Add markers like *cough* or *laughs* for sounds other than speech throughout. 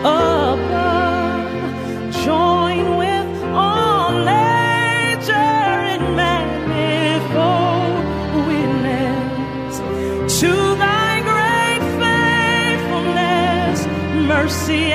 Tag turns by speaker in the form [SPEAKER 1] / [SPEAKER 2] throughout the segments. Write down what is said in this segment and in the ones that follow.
[SPEAKER 1] above. Join with all nature manifold witness to thy great faithfulness, mercy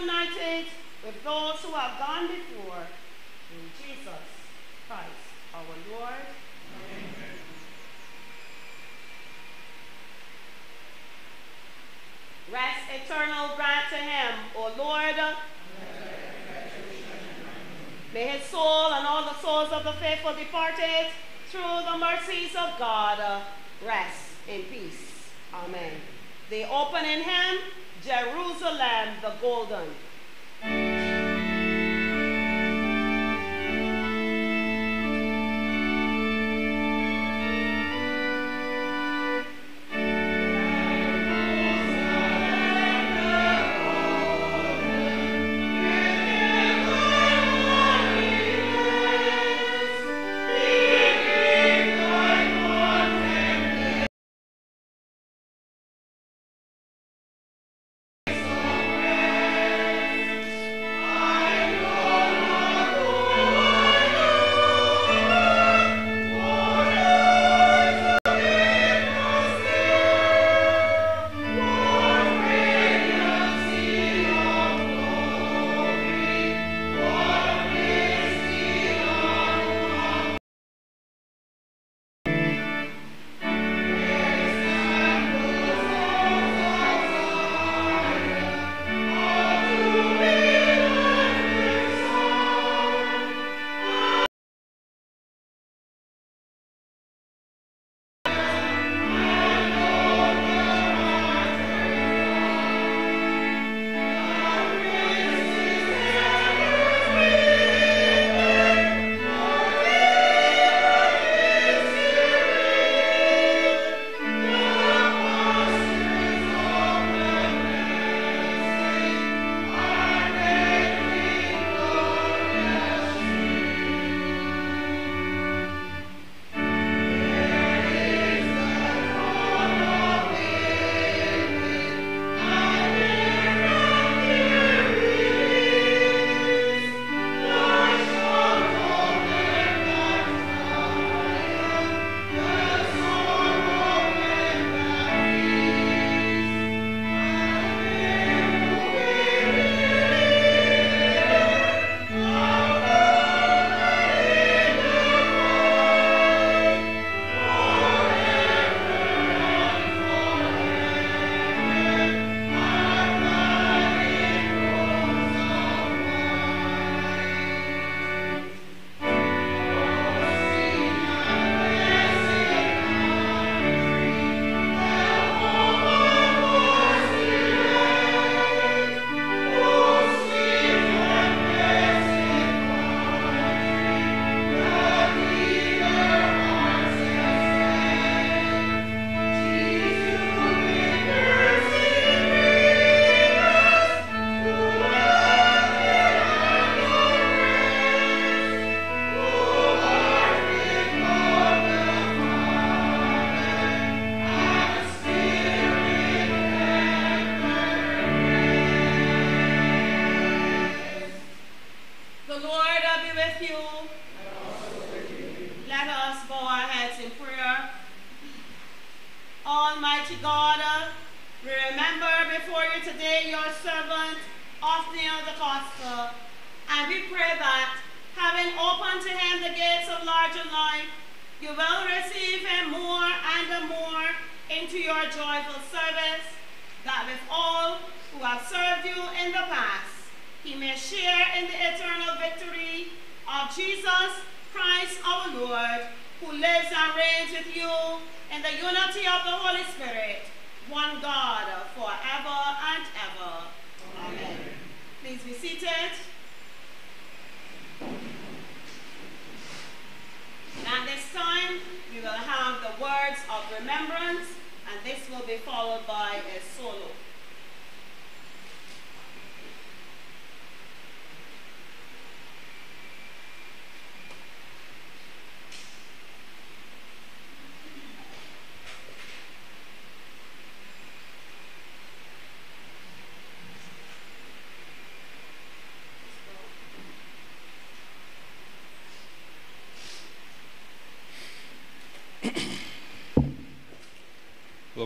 [SPEAKER 2] united with
[SPEAKER 3] those who have gone before in Jesus Christ our Lord. Amen. Rest eternal grant to him, O Lord. May his soul and all the souls of the faithful departed, through the mercies of God, rest in peace. Amen. They open in him Jerusalem the golden.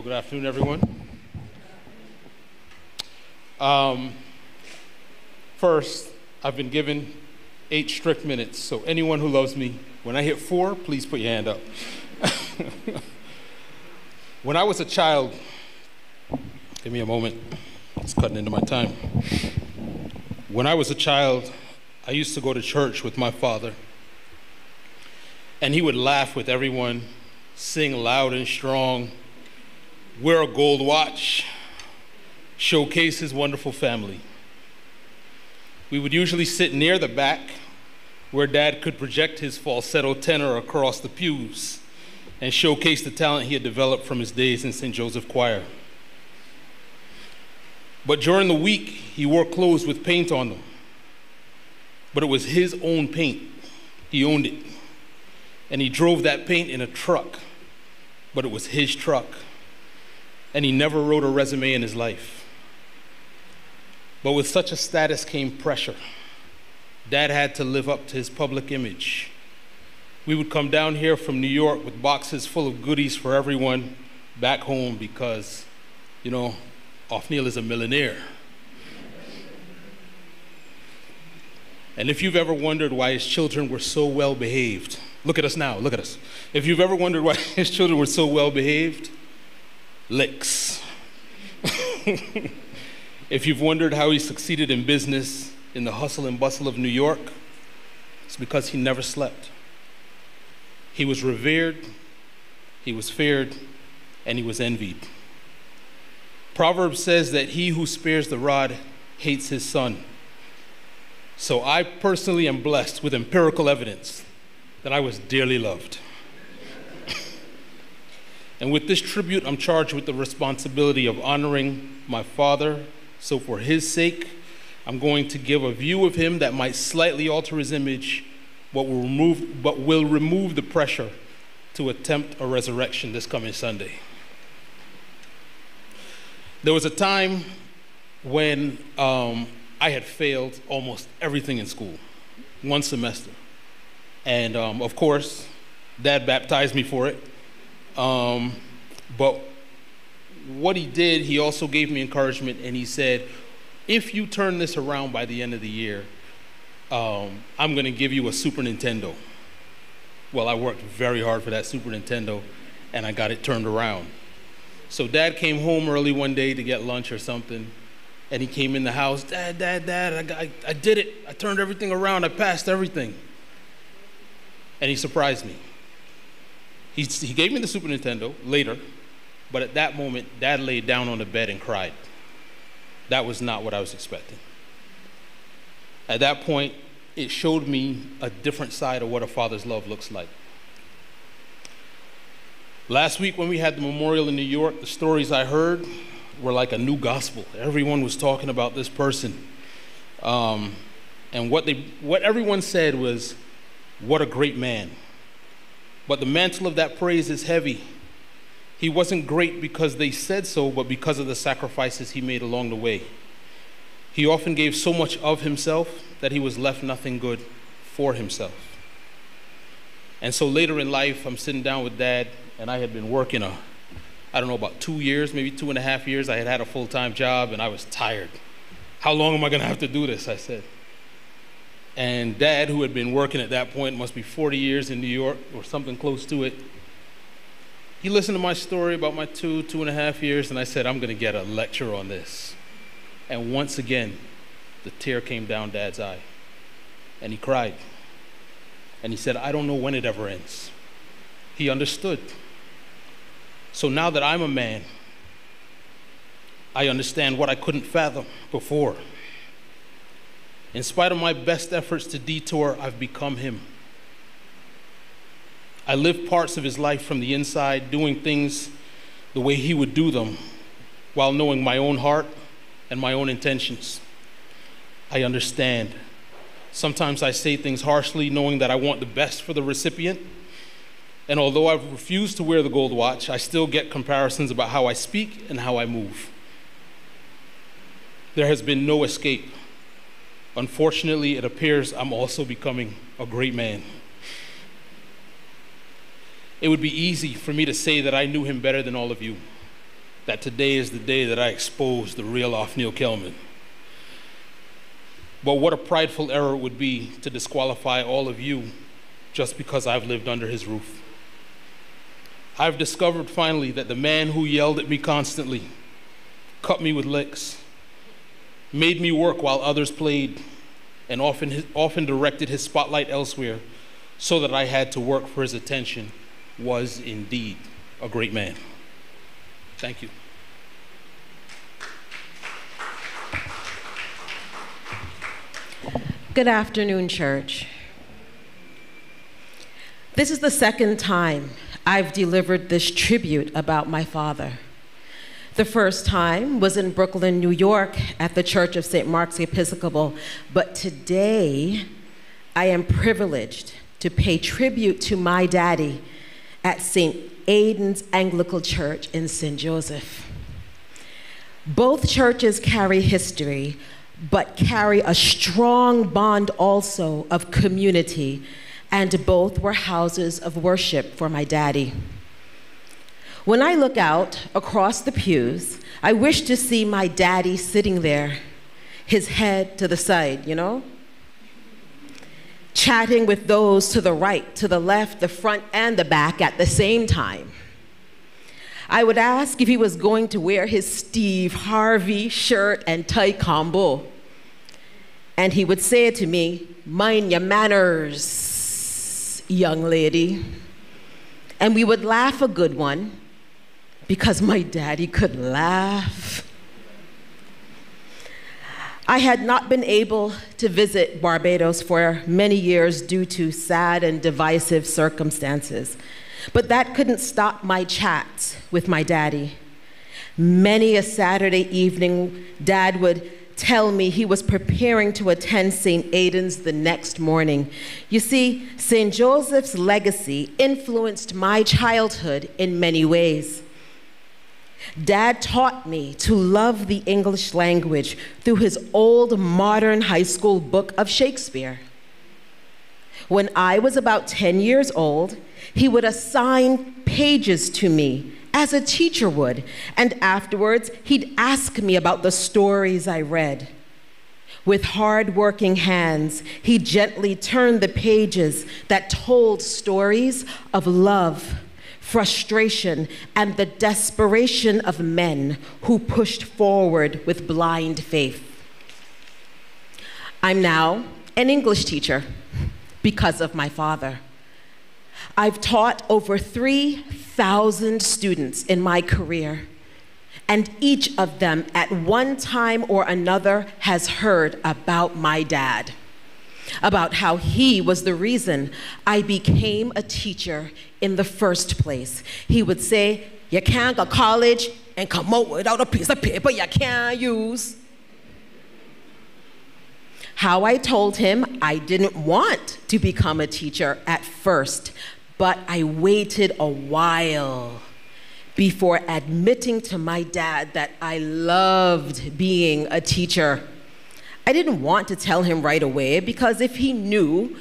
[SPEAKER 4] Good afternoon, everyone. Um, first, I've been given eight strict minutes, so anyone who loves me, when I hit four, please put your hand up. *laughs* when I was a child, give me a moment, it's cutting into my time. When I was a child, I used to go to church with my father, and he would laugh with everyone, sing loud and strong wear a gold watch, showcase his wonderful family. We would usually sit near the back where dad could project his falsetto tenor across the pews and showcase the talent he had developed from his days in St. Joseph Choir. But during the week, he wore clothes with paint on them. But it was his own paint. He owned it. And he drove that paint in a truck. But it was his truck and he never wrote a resume in his life. But with such a status came pressure. Dad had to live up to his public image. We would come down here from New York with boxes full of goodies for everyone back home because, you know, Ophneal is a millionaire. And if you've ever wondered why his children were so well behaved, look at us now, look at us. If you've ever wondered why *laughs* his children were so well behaved, licks. *laughs* if you've wondered how he succeeded in business in the hustle and bustle of New York, it's because he never slept. He was revered, he was feared, and he was envied. Proverbs says that he who spares the rod hates his son. So I personally am blessed with empirical evidence that I was dearly loved. And with this tribute, I'm charged with the responsibility of honoring my father. So, for his sake, I'm going to give a view of him that might slightly alter his image, but will remove, but will remove the pressure to attempt a resurrection this coming Sunday. There was a time when um, I had failed almost everything in school, one semester. And um, of course, dad baptized me for it. Um, but what he did, he also gave me encouragement and he said, if you turn this around by the end of the year, um, I'm going to give you a Super Nintendo. Well, I worked very hard for that Super Nintendo and I got it turned around. So dad came home early one day to get lunch or something. And he came in the house, Dad, Dad, Dad, I, got, I, I did it. I turned everything around. I passed everything. And he surprised me. He, he gave me the Super Nintendo later, but at that moment, dad laid down on the bed and cried. That was not what I was expecting. At that point, it showed me a different side of what a father's love looks like. Last week, when we had the memorial in New York, the stories I heard were like a new gospel. Everyone was talking about this person. Um, and what, they, what everyone said was, What a great man. But the mantle of that praise is heavy. He wasn't great because they said so, but because of the sacrifices he made along the way. He often gave so much of himself that he was left nothing good for himself. And so later in life, I'm sitting down with dad, and I had been working a, I don't know, about two years, maybe two and a half years. I had had a full time job, and I was tired. How long am I going to have to do this? I said. And dad, who had been working at that point, must be 40 years in New York or something close to it, he listened to my story about my two, two and a half years, and I said, I'm going to get a lecture on this. And once again, the tear came down dad's eye. And he cried. And he said, I don't know when it ever ends. He understood. So now that I'm a man, I understand what I couldn't fathom before. In spite of my best efforts to detour, I've become him. I live parts of his life from the inside, doing things the way He would do them while knowing my own heart and my own intentions. I understand. Sometimes I say things harshly, knowing that I want the best for the recipient. And although I've refused to wear the gold watch, I still get comparisons about how I speak and how I move. There has been no escape. Unfortunately, it appears I'm also becoming a great man. It would be easy for me to say that I knew him better than all of you, that today is the day that I exposed the real Ophneal Kellman. But what a prideful error it would be to disqualify all of you just because I've lived under his roof. I've discovered finally that the man who yelled at me constantly, cut me with licks, made me work while others played, and often, often directed his spotlight elsewhere so that I had to work for his attention was indeed a great man. Thank you.
[SPEAKER 5] Good afternoon, church. This is the second time I've delivered this tribute about my father. The first time was in Brooklyn, New York, at the Church of St. Mark's Episcopal, but today I am privileged to pay tribute to my daddy at St. Aidan's Anglican Church in St. Joseph. Both churches carry history, but carry a strong bond also of community, and both were houses of worship for my daddy. When I look out across the pews, I wish to see my daddy sitting there, his head to the side, you know? Chatting with those to the right, to the left, the front, and the back at the same time. I would ask if he was going to wear his Steve Harvey shirt and tie combo. And he would say to me, Mind your manners, young lady. And we would laugh a good one because my daddy could laugh. I had not been able to visit Barbados for many years due to sad and divisive circumstances, but that couldn't stop my chats with my daddy. Many a Saturday evening, dad would tell me he was preparing to attend St. Aidan's the next morning. You see, St. Joseph's legacy influenced my childhood in many ways. Dad taught me to love the English language through his old modern high school book of Shakespeare. When I was about 10 years old, he would assign pages to me as a teacher would, and afterwards he'd ask me about the stories I read. With hard working hands, he gently turned the pages that told stories of love frustration, and the desperation of men who pushed forward with blind faith. I'm now an English teacher because of my father. I've taught over 3,000 students in my career, and each of them at one time or another has heard about my dad about how he was the reason I became a teacher in the first place. He would say, You can't go college and come out without a piece of paper you can't use. How I told him I didn't want to become a teacher at first, but I waited a while before admitting to my dad that I loved being a teacher. I didn't want to tell him right away because if he knew,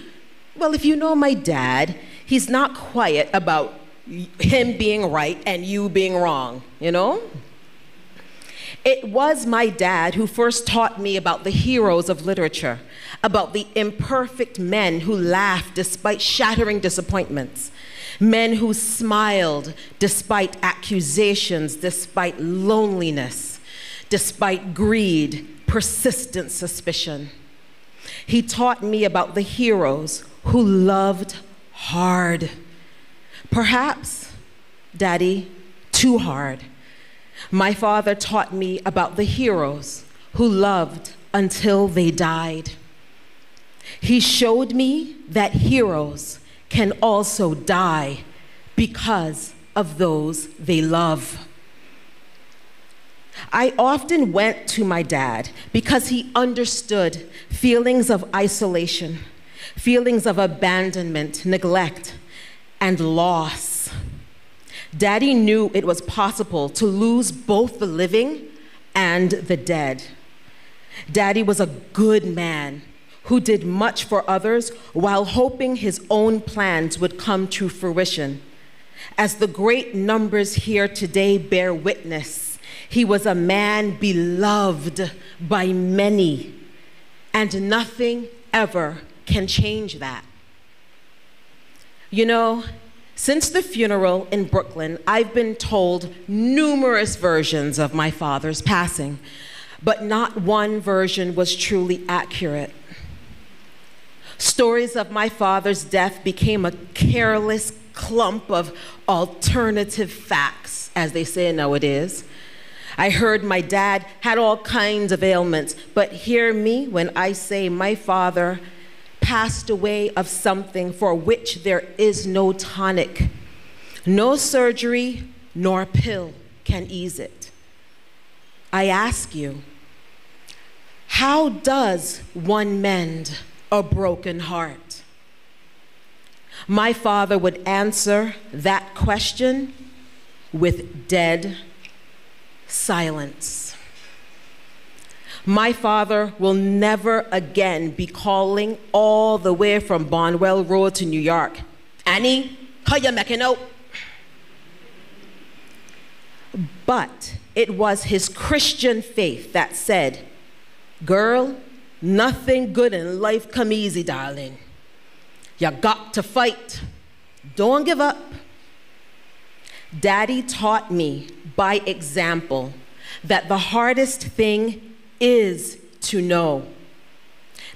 [SPEAKER 5] well, if you know my dad, he's not quiet about him being right and you being wrong, you know? It was my dad who first taught me about the heroes of literature, about the imperfect men who laughed despite shattering disappointments, men who smiled despite accusations, despite loneliness, despite greed, persistent suspicion. He taught me about the heroes who loved hard. Perhaps, Daddy, too hard. My father taught me about the heroes who loved until they died. He showed me that heroes can also die because of those they love. I often went to my dad because he understood feelings of isolation, feelings of abandonment, neglect, and loss. Daddy knew it was possible to lose both the living and the dead. Daddy was a good man who did much for others while hoping his own plans would come to fruition. As the great numbers here today bear witness, he was a man beloved by many, and nothing ever can change that. You know, since the funeral in Brooklyn, I've been told numerous versions of my father's passing, but not one version was truly accurate. Stories of my father's death became a careless clump of alternative facts, as they say nowadays. I heard my dad had all kinds of ailments, but hear me when I say my father passed away of something for which there is no tonic. No surgery nor pill can ease it. I ask you, how does one mend a broken heart? My father would answer that question with dead silence. My father will never again be calling all the way from Barnwell Road to New York. Annie, how you making out? But it was his Christian faith that said, Girl, nothing good in life come easy, darling. You got to fight. Don't give up. Daddy taught me by example that the hardest thing is to know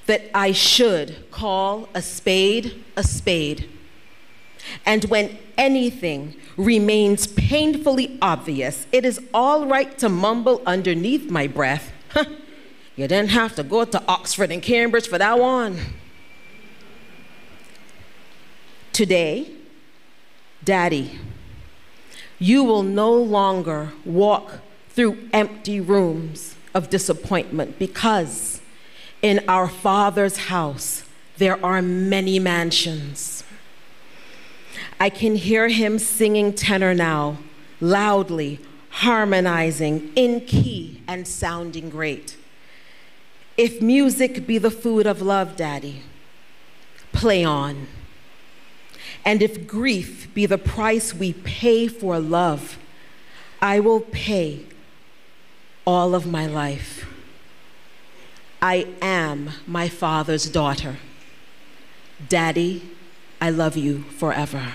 [SPEAKER 5] that I should call a spade a spade. And when anything remains painfully obvious, it is all right to mumble underneath my breath. "Huh, you didn't have to go to Oxford and Cambridge for that one. Today, Daddy, you will no longer walk through empty rooms of disappointment because in our Father's house there are many mansions. I can hear him singing tenor now, loudly, harmonizing, in key, and sounding great. If music be the food of love, Daddy, play on. And if grief be the price we pay for love, I will pay all of my life. I am my father's daughter. Daddy, I love you forever.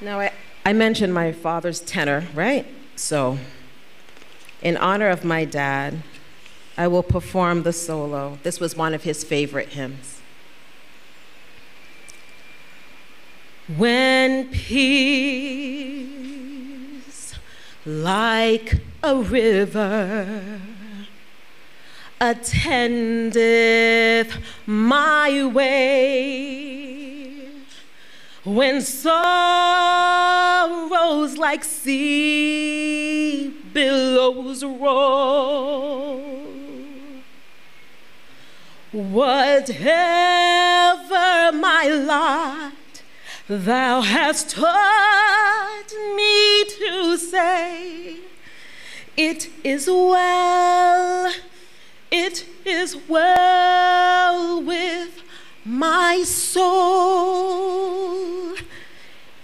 [SPEAKER 5] Now, I, I mentioned my father's tenor, right? So, in honor of my dad, I will perform the solo. This was one of his favorite hymns. When peace, like a river, attendeth my way, when sorrows like sea billows roll, whatever my lot, thou hast taught me to say, it is well, it is well with my soul.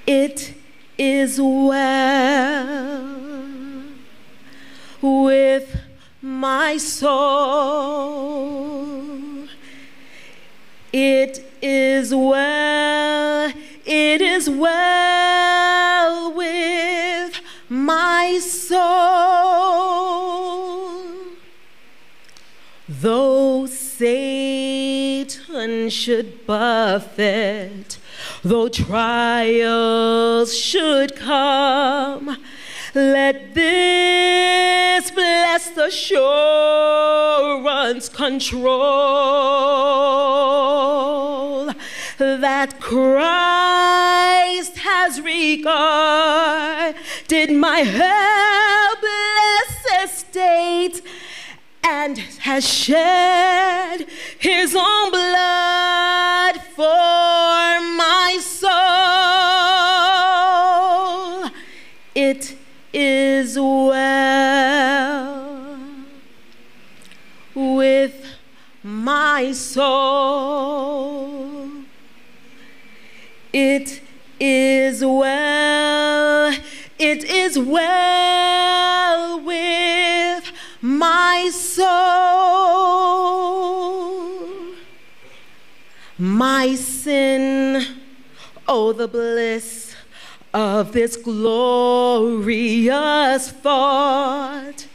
[SPEAKER 5] It is well with my soul. It is well, it is well with my soul. Though Satan should buffet, though trials should come, let this blessed assurance control that Christ has regarded my helpless estate and has shed his own blood for my soul. It is well with my soul. It is well, it is well with my soul. My sin, oh, the bliss of this glorious thought.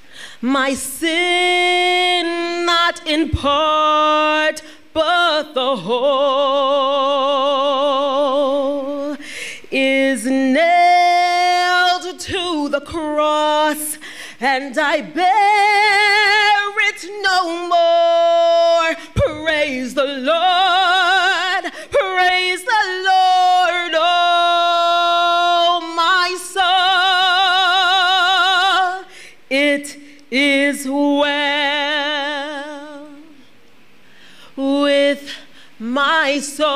[SPEAKER 5] My sin, not in part, but the whole, is nailed to the cross, and I bear it no more. Praise the Lord, praise the my soul.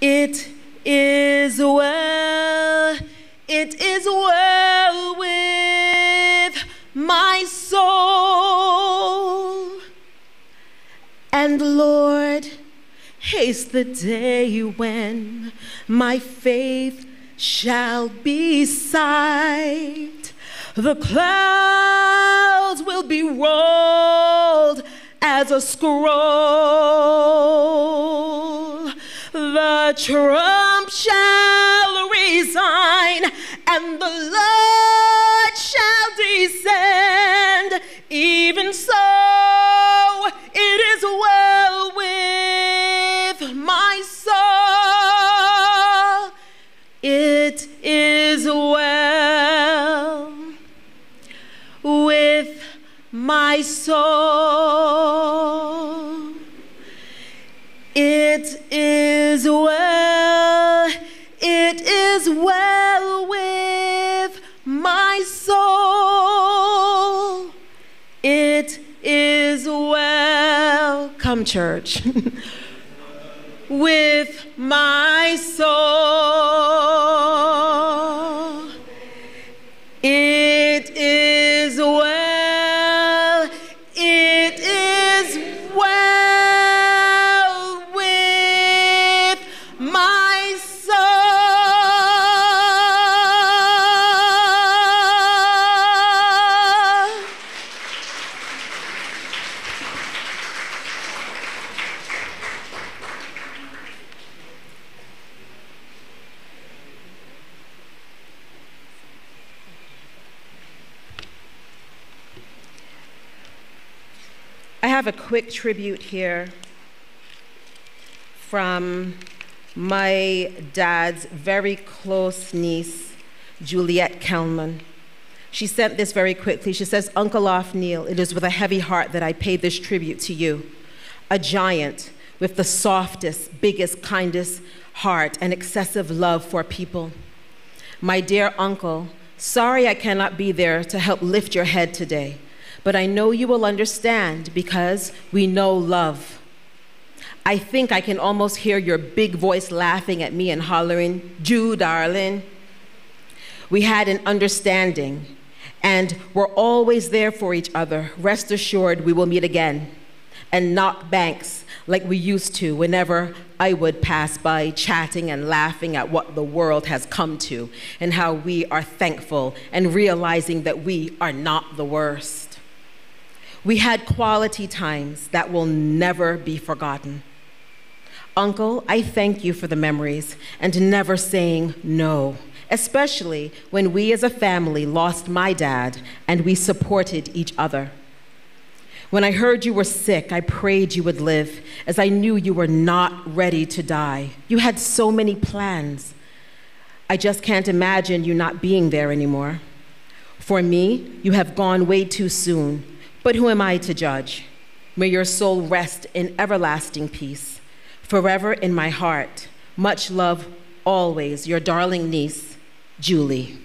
[SPEAKER 5] It is well, it is well with my soul. And Lord, haste the day when my faith shall be sight. The clouds will be rolled as a scroll. The trump shall resign, and the Lord shall descend. Even so, it is well with my soul. My soul. It is well, it is well with my soul. It is well. Come, church. *laughs* with my soul. It is have a quick tribute here from my dad's very close niece, Juliette Kellman. She sent this very quickly. She says, Uncle Ophneal, it is with a heavy heart that I pay this tribute to you, a giant with the softest, biggest, kindest heart and excessive love for people. My dear uncle, sorry I cannot be there to help lift your head today, but I know you will understand because we know love. I think I can almost hear your big voice laughing at me and hollering, Jew, darling. We had an understanding, and we're always there for each other. Rest assured, we will meet again and knock banks like we used to whenever I would pass by, chatting and laughing at what the world has come to and how we are thankful and realizing that we are not the worst. We had quality times that will never be forgotten. Uncle, I thank you for the memories and never saying no, especially when we as a family lost my dad and we supported each other. When I heard you were sick, I prayed you would live, as I knew you were not ready to die. You had so many plans. I just can't imagine you not being there anymore.
[SPEAKER 3] For me, you have gone way too soon, but who am I to judge? May your soul rest in everlasting peace, forever in my heart. Much love always, your darling niece, Julie.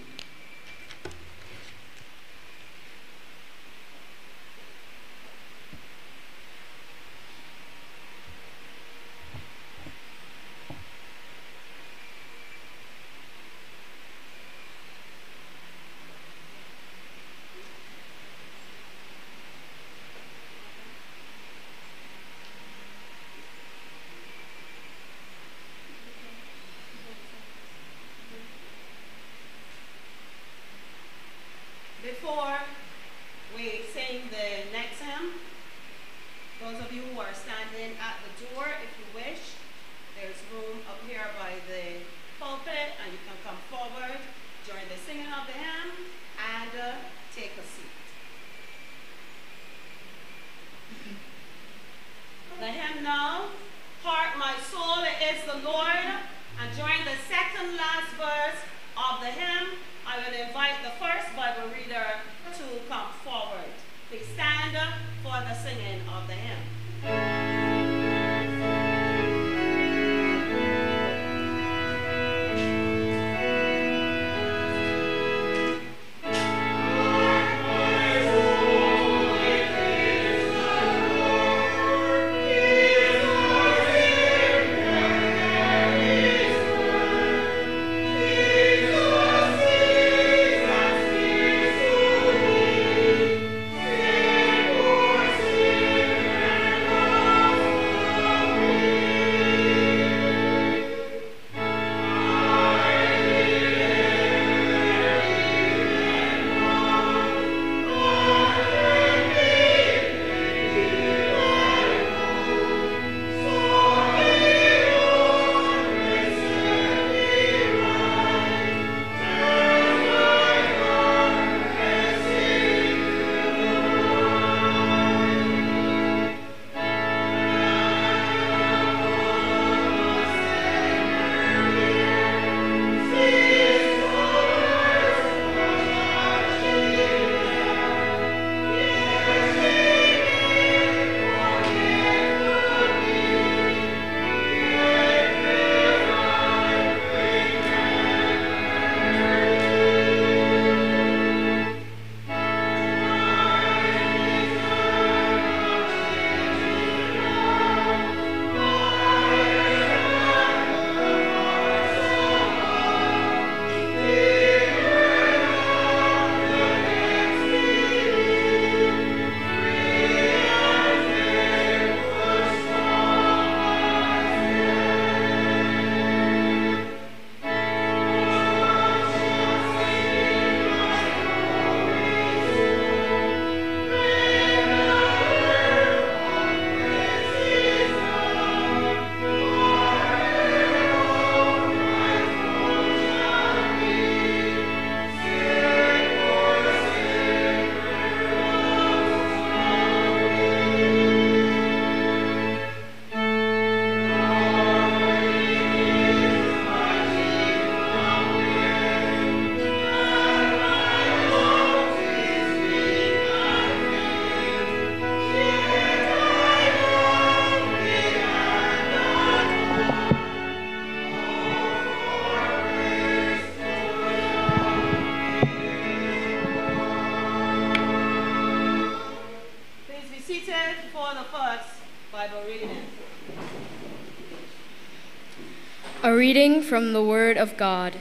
[SPEAKER 6] Reading
[SPEAKER 7] from the Word of God,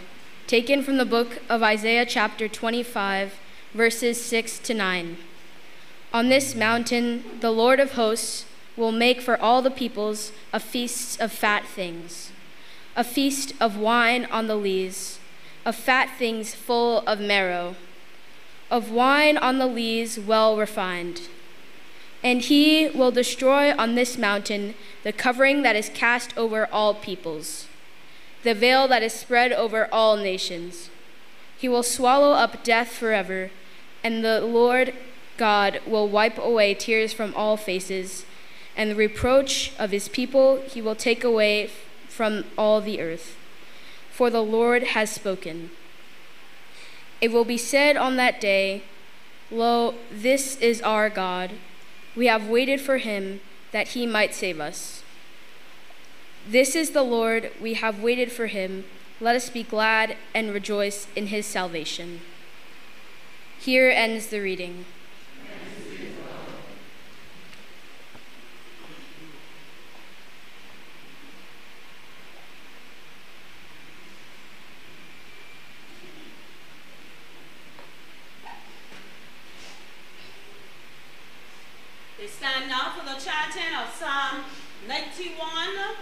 [SPEAKER 7] taken from the book of Isaiah, chapter 25, verses 6 to 9. On this mountain, the Lord of hosts will make for all the peoples a feast of fat things, a feast of wine on the lees, of fat things full of marrow, of wine on the lees well refined. And he will destroy on this mountain the covering that is cast over all peoples, the veil that is spread over all nations. He will swallow up death forever, and the Lord God will wipe away tears from all faces, and the reproach of his people he will take away from all the earth. For the Lord has spoken. It will be said on that day, Lo, this is our God. We have waited for him that he might save us. This is the Lord, we have waited for him. Let us be glad and rejoice in his salvation. Here ends the reading.
[SPEAKER 3] They stand now for the chanting of Psalm 91 and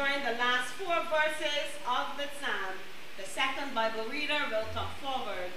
[SPEAKER 3] during the last four verses of the psalm, the second Bible reader will come forward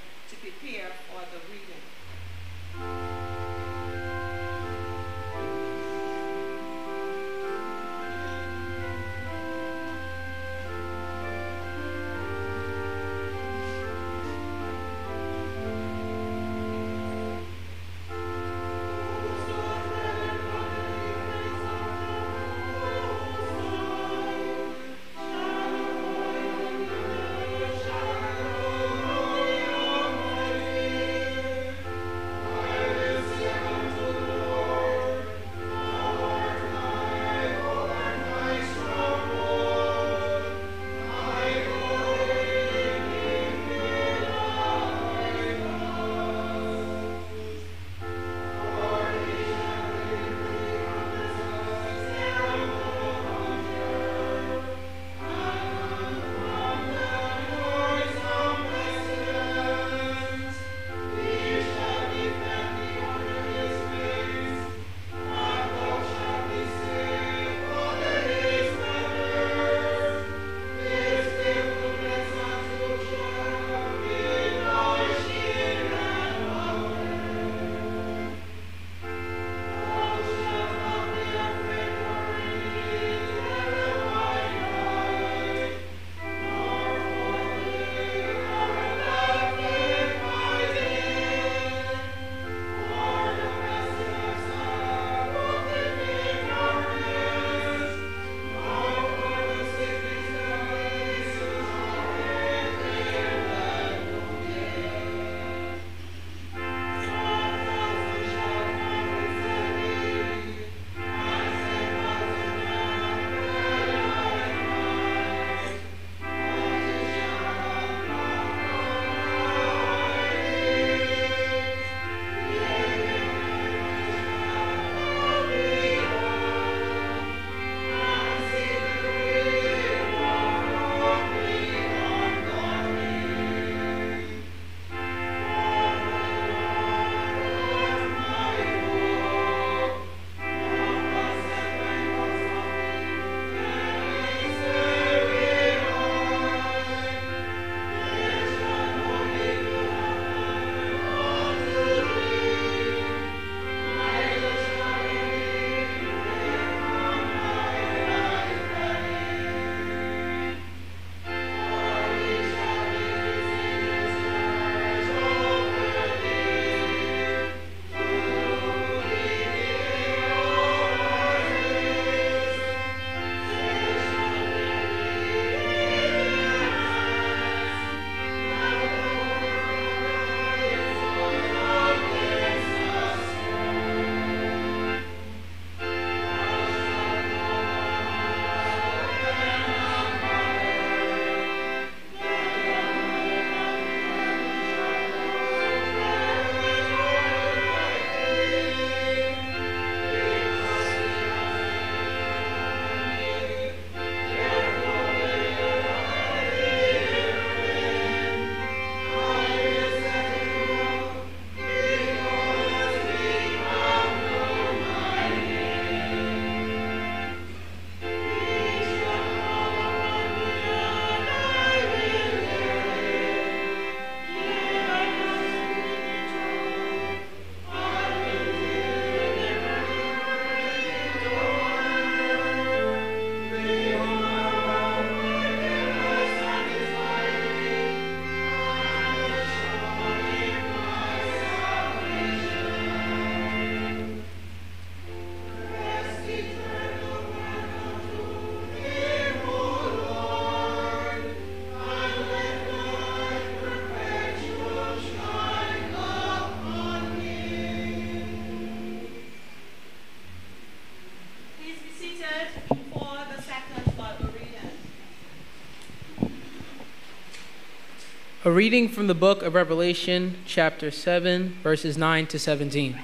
[SPEAKER 3] reading from the book of Revelation, chapter 7, verses 9 to 17.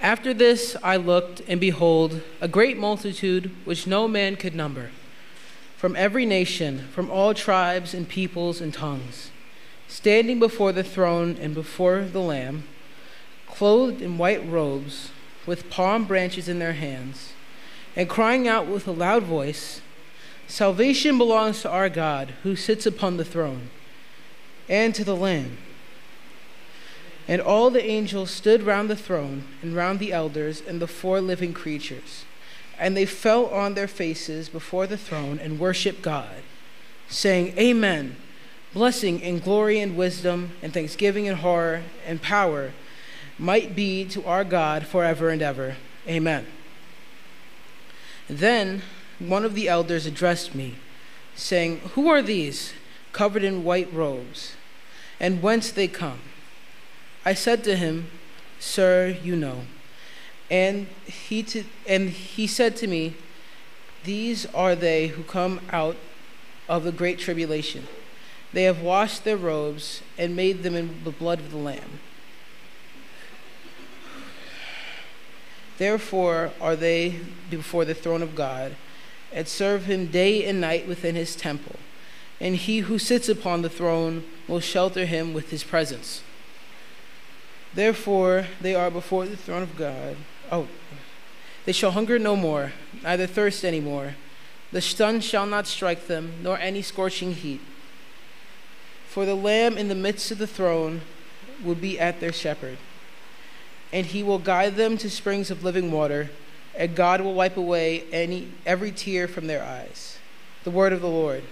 [SPEAKER 3] After this I looked, and behold, a great multitude which no man could number, from every nation, from all tribes and peoples and tongues, standing before the throne and before the Lamb, clothed in white robes, with palm branches in their hands, and crying out with a loud voice, Salvation belongs to our God, who sits upon the throne and to the Lamb. And all the angels stood round the throne and round the elders and the four living creatures. And they fell on their faces before the throne and worshiped God, saying, Amen. Blessing and glory and wisdom and thanksgiving and horror and power might be to our God forever and ever. Amen. Then one of the elders addressed me, saying, Who are these covered in white robes? And whence they come. I said to him, Sir, you know. And he, and he said to me, These are they who come out of the great tribulation. They have washed their robes and made them in the blood of the Lamb. Therefore are they before the throne of God, and serve him day and night within his temple and he who sits upon the throne will shelter him with his presence. Therefore, they are before the throne of God. Oh, they shall hunger no more, neither thirst any more. The sun shall not strike them, nor any scorching heat. For the Lamb in the midst of the throne will be at their shepherd, and he will guide them to springs of living water, and God will wipe away any, every tear from their eyes. The word of the Lord.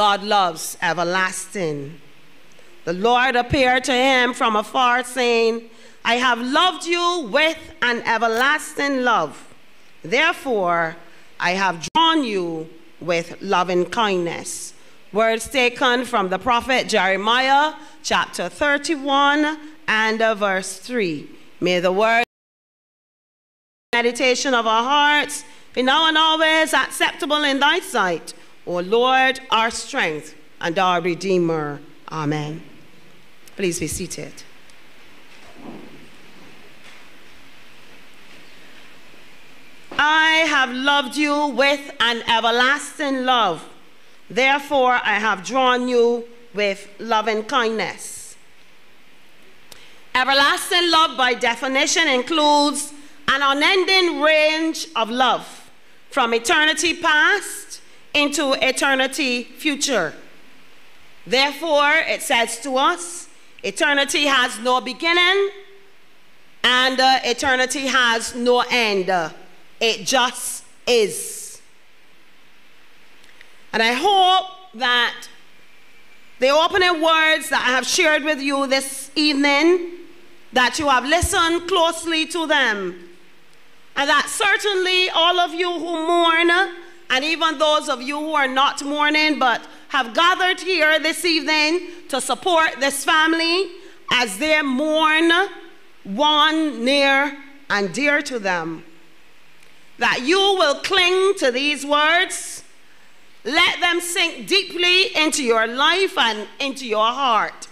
[SPEAKER 8] God loves everlasting. The Lord appeared to him from afar, saying, I have loved you with an everlasting love. Therefore, I have drawn you
[SPEAKER 3] with loving kindness. Words taken from the prophet Jeremiah, chapter 31 and uh, verse 3. May the word meditation of our hearts be now and always acceptable in thy sight, O Lord, our strength and our Redeemer. Amen. Please be seated. I have loved you with an everlasting love. Therefore, I have drawn you with loving kindness. Everlasting love, by definition, includes an unending range of love from eternity past into eternity future. Therefore, it says to us, eternity has no beginning and uh, eternity has no end. It just is. And I hope that the opening words that I have shared with you this evening, that you have listened closely to them. And that certainly all of you who mourn, and even those of you who are not mourning but have gathered here this evening to support this family as they mourn one near and dear to them that you will cling to these words. Let them sink deeply into your life and into your heart.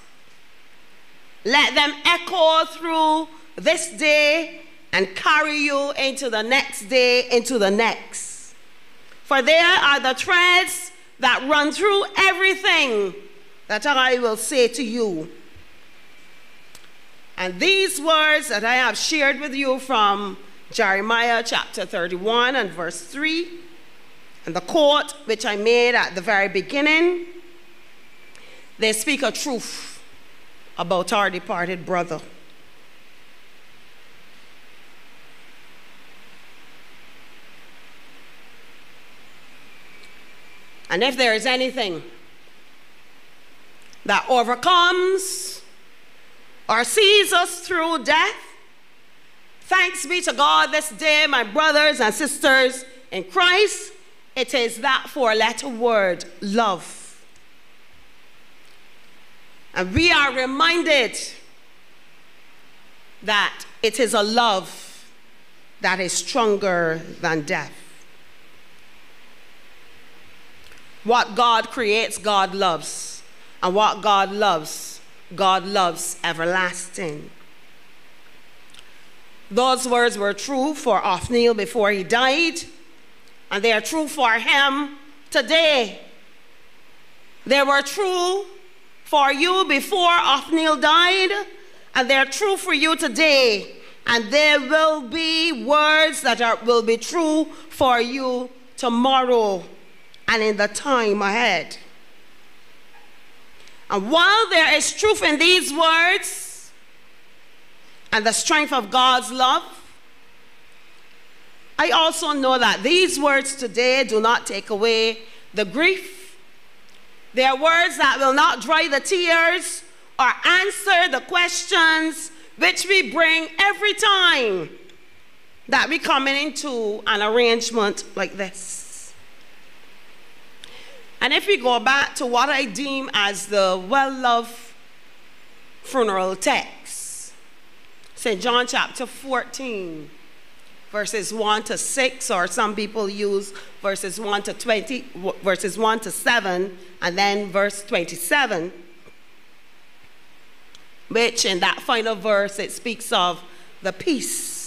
[SPEAKER 3] Let them echo through this day and carry you into the next day, into the next. For there are the threads that run through everything that I will say to you. And these words that I have shared with you from Jeremiah chapter 31 and verse 3, and the quote which I made at the very beginning, they speak a truth about our departed brother. And if there is anything that overcomes or sees us through death, Thanks be to God this day, my brothers and sisters in Christ. It is that four letter word, love. And we are reminded that it is a love that is stronger than death. What God creates, God loves. And what God loves, God loves everlasting. Those words were true for Ophneal before he died, and they are true for him today. They were true for you before Ophneal died, and they're true for you today. And there will be words that are, will be true for you tomorrow and in the time ahead. And while there is truth in these words, and the strength of God's love. I also know that these words today do not take away the grief. They are words that will not dry the tears or answer the questions which we bring every time that we come into an arrangement like this. And if we go back to what I deem as the well loved funeral text, St. John chapter 14, verses 1 to 6, or some people use verses 1 to 20, verses 1 to 7, and then verse 27, which in that final verse it speaks of the peace.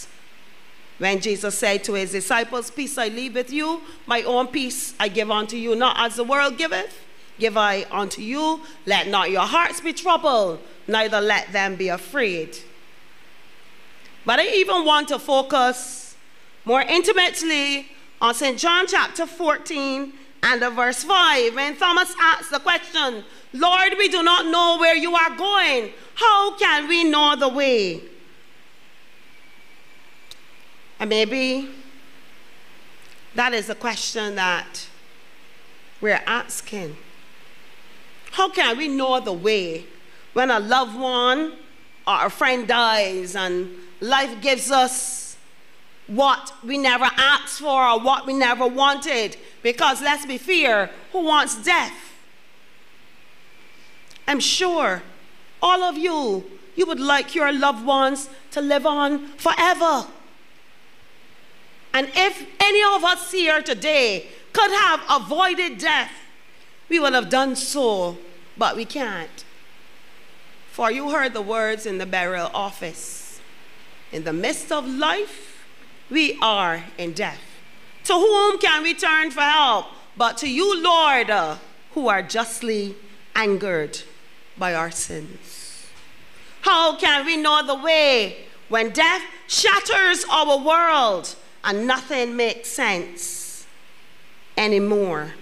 [SPEAKER 3] When Jesus said to his disciples, Peace I leave with you, my own peace I give unto you, not as the world giveth, give I unto you. Let not your hearts be troubled, neither let them be afraid. But I even want to focus more intimately on St. John chapter 14 and the verse 5. When Thomas asked the question, Lord, we do not know where you are going. How can we know the way? And maybe that is a question that we're asking. How can we know the way when a loved one or a friend dies and life gives us what we never asked for or what we never wanted. Because let's be fair, who wants death? I'm sure all of you, you would like your loved ones to live on forever. And if any of us here today could have avoided death, we would have done so, but we can't. For you heard the words in the burial office In the midst of life, we are in death. To whom can we turn for help but to you, Lord, uh, who are justly angered by our sins? How can we know the way when death shatters our world and nothing makes sense anymore?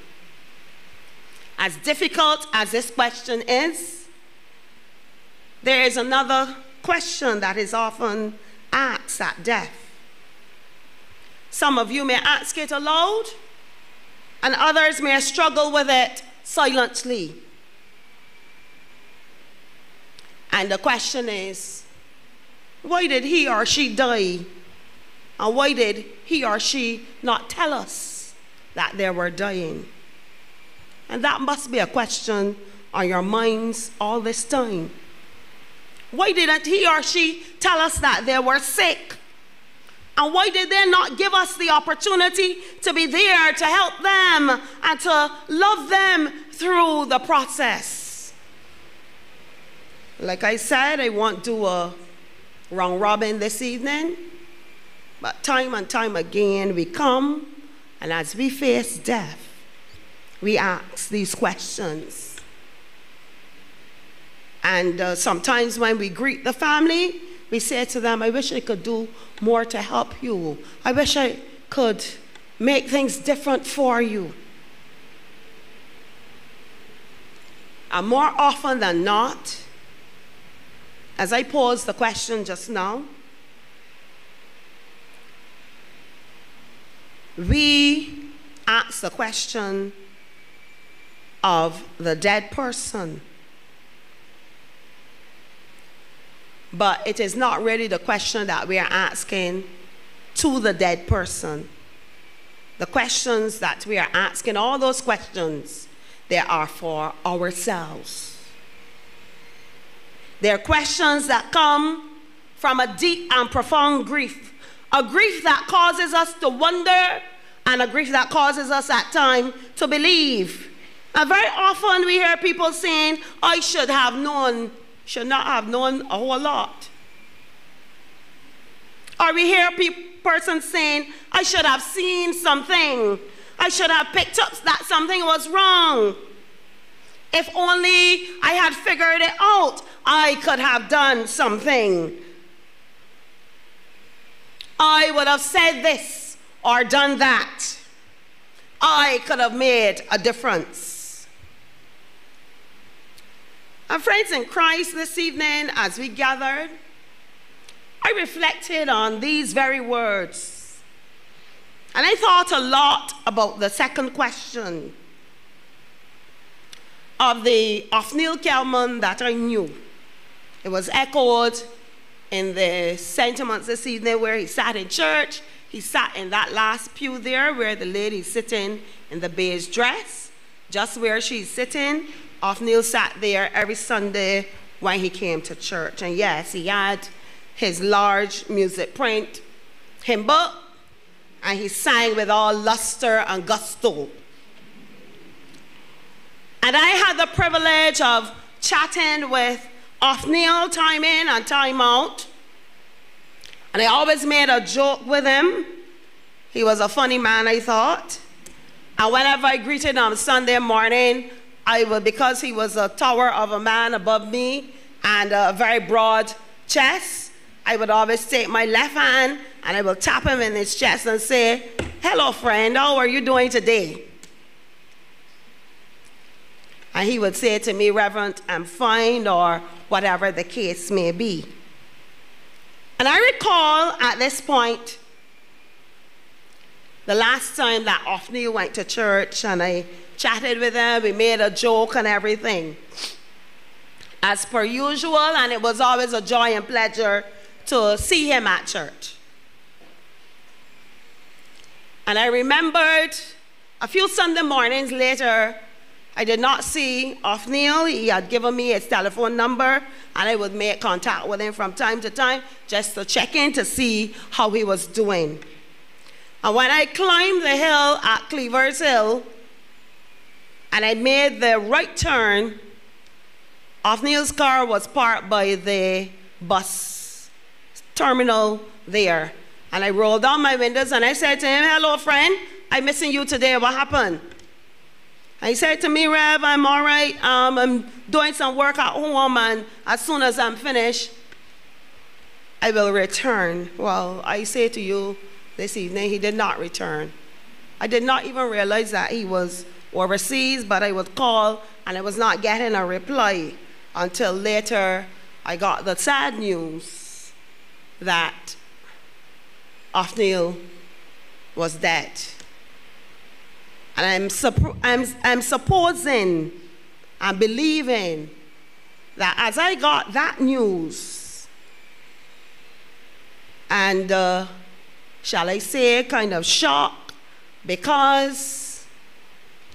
[SPEAKER 3] As difficult as this question is, there is another question that is often asked at death. Some of you may ask it aloud, and others may struggle with it silently. And the question is why did he or she die? And why did he or she not tell us that they were dying? And that must be a question on your minds all this time. Why didn't he or she tell us that they were sick? And why did they not give us the opportunity to be there to help them and to love them through the process? Like I said, I won't do a round robin this evening, but time and time again we come, and as we face death, we ask these questions. And uh, sometimes when we greet the family, we say to them, I wish I could do more to help you. I wish I could make things different for you. And more often than not, as I posed the question just now, we ask the question of the dead person. But it is not really the question that we are asking to the dead person. The questions that we are asking, all those questions, they are for ourselves. They are questions that come from a deep and profound grief, a grief that causes us to wonder and a grief that causes us at times to believe and very often we hear people saying, I should have known, should not have known a whole lot. Or we hear pe- persons saying, I should have seen something. I should have picked up that something was wrong. If only I had figured it out, I could have done something. I would have said this or done that. I could have made a difference. And friends in Christ, this evening, as we gathered, I reflected on these very words. And I thought a lot about the second question of the Ophneal Kellman that I knew. It was echoed in the sentiments this evening where he sat in church. He sat in that last pew there where the lady's sitting in the beige dress, just where she's sitting Ophneal sat there every Sunday when he came to church. And yes, he had his large music print hymn book, and he sang with all luster and gusto. And I had the privilege of chatting with Ophneal time in and time out. And I always made a joke with him. He was a funny man, I thought. And whenever I greeted him on Sunday morning, I would, because he was a tower of a man above me and a very broad chest, I would always take my left hand and I would tap him in his chest and say, Hello, friend, how are you doing today? And he would say to me, Reverend, I'm fine, or whatever the case may be. And I recall at this point the last time that Ophneal went to church and I chatted with him, we made a joke and everything. As per usual, and it was always a joy and pleasure to see him at church. And I remembered A few Sunday mornings later, I did not see Ophneal. He had given me his telephone number, and I would make contact with him from time to time just to check in to see how he was doing. And when I climbed the hill at Cleaver's Hill, and I made the right turn, Ophneal's car was parked by the bus terminal there. And I rolled down my windows and I said to him, Hello, friend, I'm missing you today. What happened? And he said to me, Rev, I'm all right. Um, I'm doing some work at home, and as soon as I'm finished, I will return. Well, I say to you this evening, he did not return. I did not even realize that he was overseas, but I would call and I was not getting a reply until later I got the sad news that Ophneal was dead. And I'm, suppo- I'm, I'm supposing and believing that as I got that news, and uh, shall I say, kind of shock, because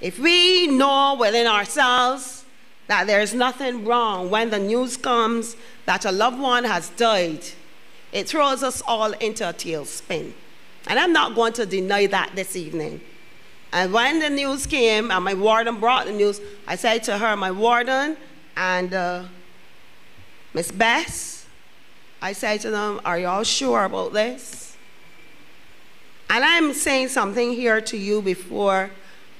[SPEAKER 3] if we know within ourselves that there's nothing wrong when the news comes that a loved one has died, it throws us all into a tailspin. And I'm not going to deny that this evening. And when the news came and my warden brought the news, I said to her, my warden and uh, Miss Bess, I said to them, are y'all sure about this? And I'm saying something here to you before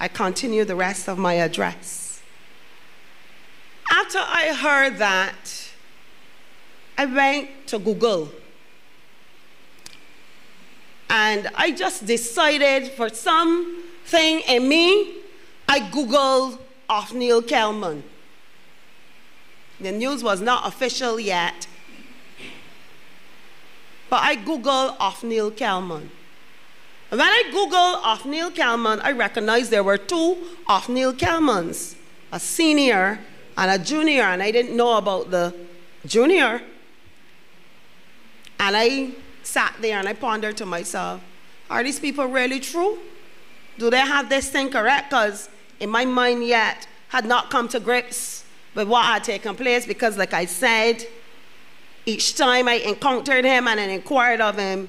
[SPEAKER 3] I continue the rest of my address. After I heard that, I went to Google. And I just decided for something in me, I Googled Ophneal Kellman. The news was not official yet. But I Googled Ophneal Kellman. And when I Googled Ophneal Kellman, I recognized there were two Ophneal Kellmans, a senior and a junior, and I didn't know about the junior. And I sat there and I pondered to myself, are these people really true? Do they have this thing correct? Because in my mind yet had not come to grips with what had taken place because like I said, each time I encountered him and I inquired of him,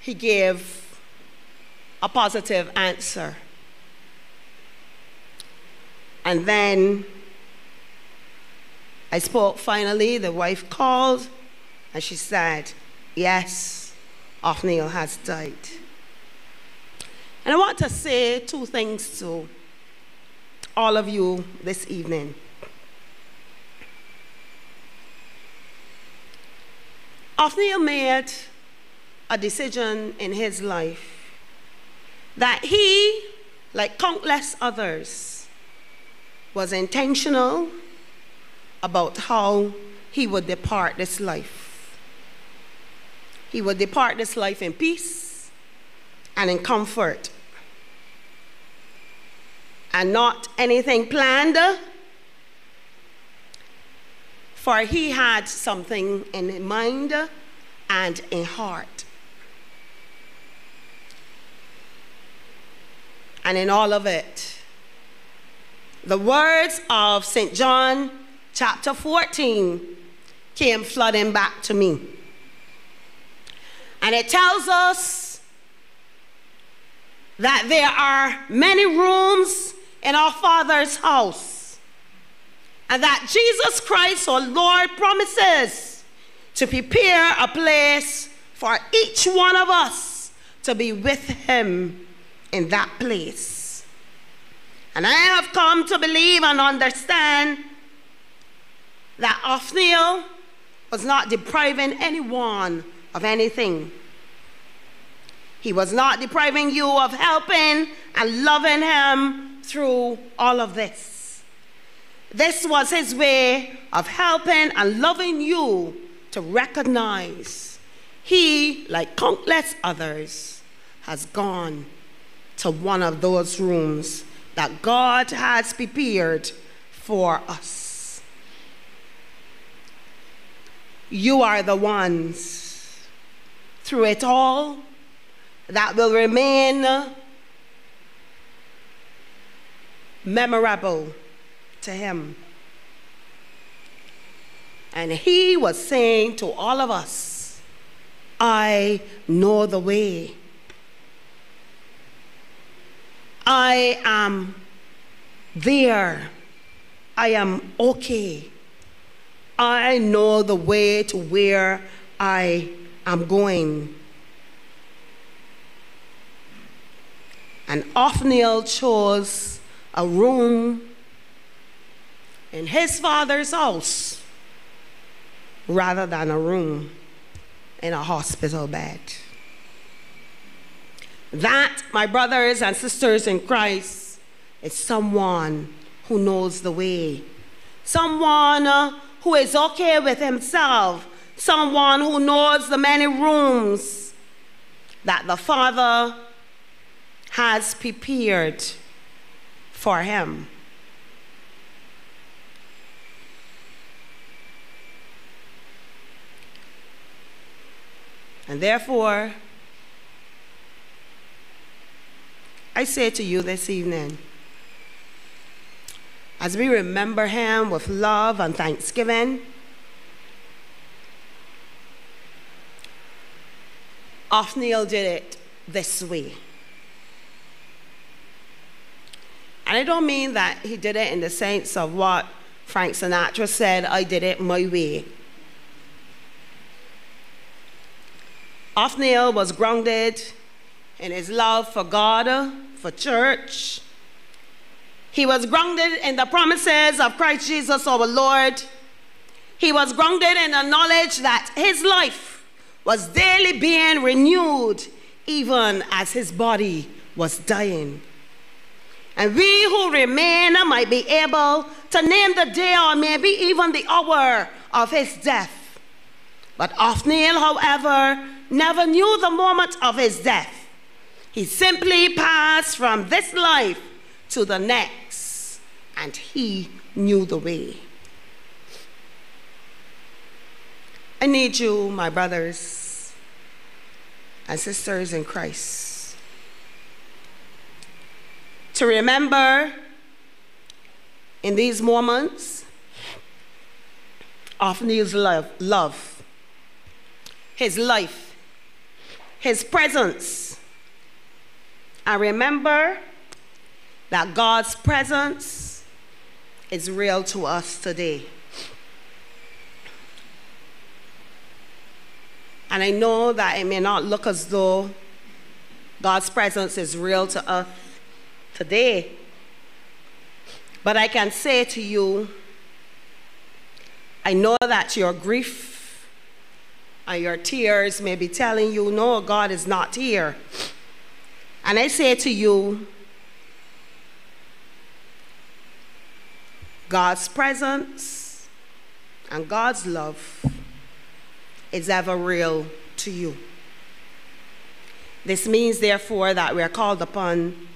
[SPEAKER 3] he gave a positive answer. And then I spoke finally, the wife called and she said, Yes, Ophneal has died. And I want to say two things to all of you this evening. Ophneal made a decision in his life that he, like countless others, was intentional about how he would depart this life. He would depart this life in peace and in comfort, and not anything planned, uh, for he had something in mind uh, and in heart. And in all of it, the words of St. John chapter 14 came flooding back to me. And it tells us that there are many rooms in our Father's house, and that Jesus Christ, our Lord, promises to prepare a place for each one of us to be with Him in that place. And I have come to believe and understand that Ophneal was not depriving anyone of anything. He was not depriving you of helping and loving him through all of this. This was his way of helping and loving you to recognize he, like countless others, has gone to one of those rooms that God has prepared for us. You are the ones through it all that will remain memorable to him. And he was saying to all of us, I know the way. I am there. I am okay. I know the way to where I am going. And Ophneal chose a room in his father's house rather than a room in a hospital bed. That, my brothers and sisters in Christ, is someone who knows the way, someone uh, who is okay with himself, someone who knows the many rooms that the Father has prepared for him. And therefore, I say to you this evening, as we remember him with love and thanksgiving, Ophneal did it this way. And I don't mean that he did it in the sense of what Frank Sinatra said, I did it my way. Ophneal was grounded in his love for God, for church. He was grounded in the promises of Christ Jesus our Lord. He was grounded in the knowledge that his life was daily being renewed, even as his body was dying. And we who remain might be able to name the day or maybe even the hour of his death. But Ophneal, however, never knew the moment of his death. He simply passed from this life to the next, and he knew the way. I need you, my brothers and sisters in Christ, to remember in these moments of his love, love, his life, his presence. And remember that God's presence is real to us today. And I know that it may not look as though God's presence is real to us today. But I can say to you, I know that your grief and your tears may be telling you, no, God is not here. And I say to you, God's presence and God's love is ever real to you. This means, therefore, that we are called upon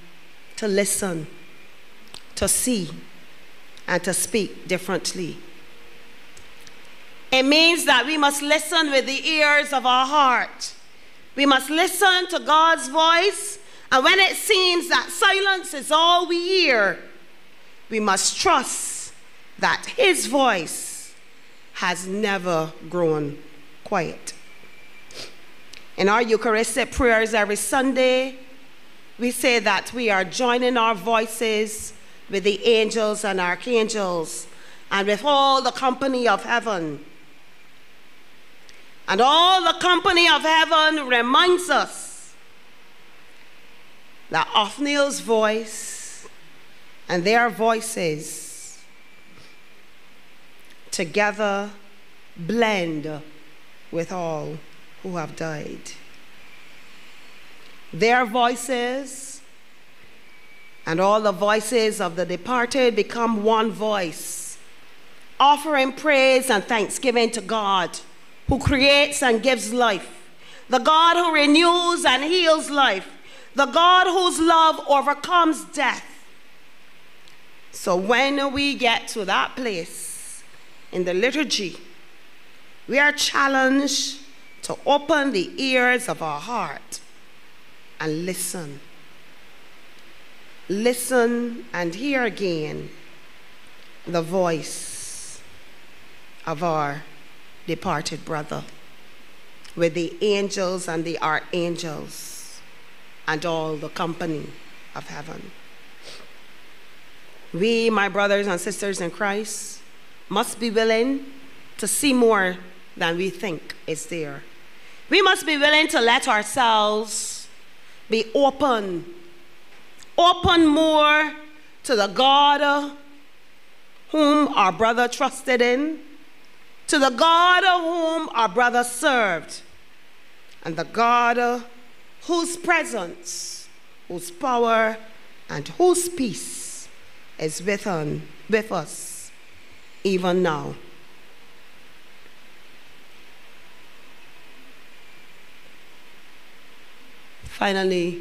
[SPEAKER 3] to listen, to see, and to speak differently. It means that we must listen with the ears of our heart. We must listen to God's voice, and when it seems that silence is all we hear, we must trust that His voice has never grown quiet. In our Eucharistic prayers every Sunday, we say that we are joining our voices with the angels and archangels and with all the company of heaven. And all the company of heaven reminds us that Ophneal's voice and their voices together blend with all who have died. Their voices. And all the voices of the departed become one voice, offering praise and thanksgiving to God who creates and gives life, the God who renews and heals life, the God whose love overcomes death. So when we get to that place in the liturgy, we are challenged to open the ears of our heart and listen. listen and hear again the voice of our departed brother with the angels and the archangels and all the company of heaven. We, my brothers and sisters in Christ, must be willing to see more than we think is there. We must be willing to let ourselves be open, open more to the God whom our brother trusted in, to the God whom our brother served, and the God whose presence, whose power, and whose peace is with, with us even now. Finally,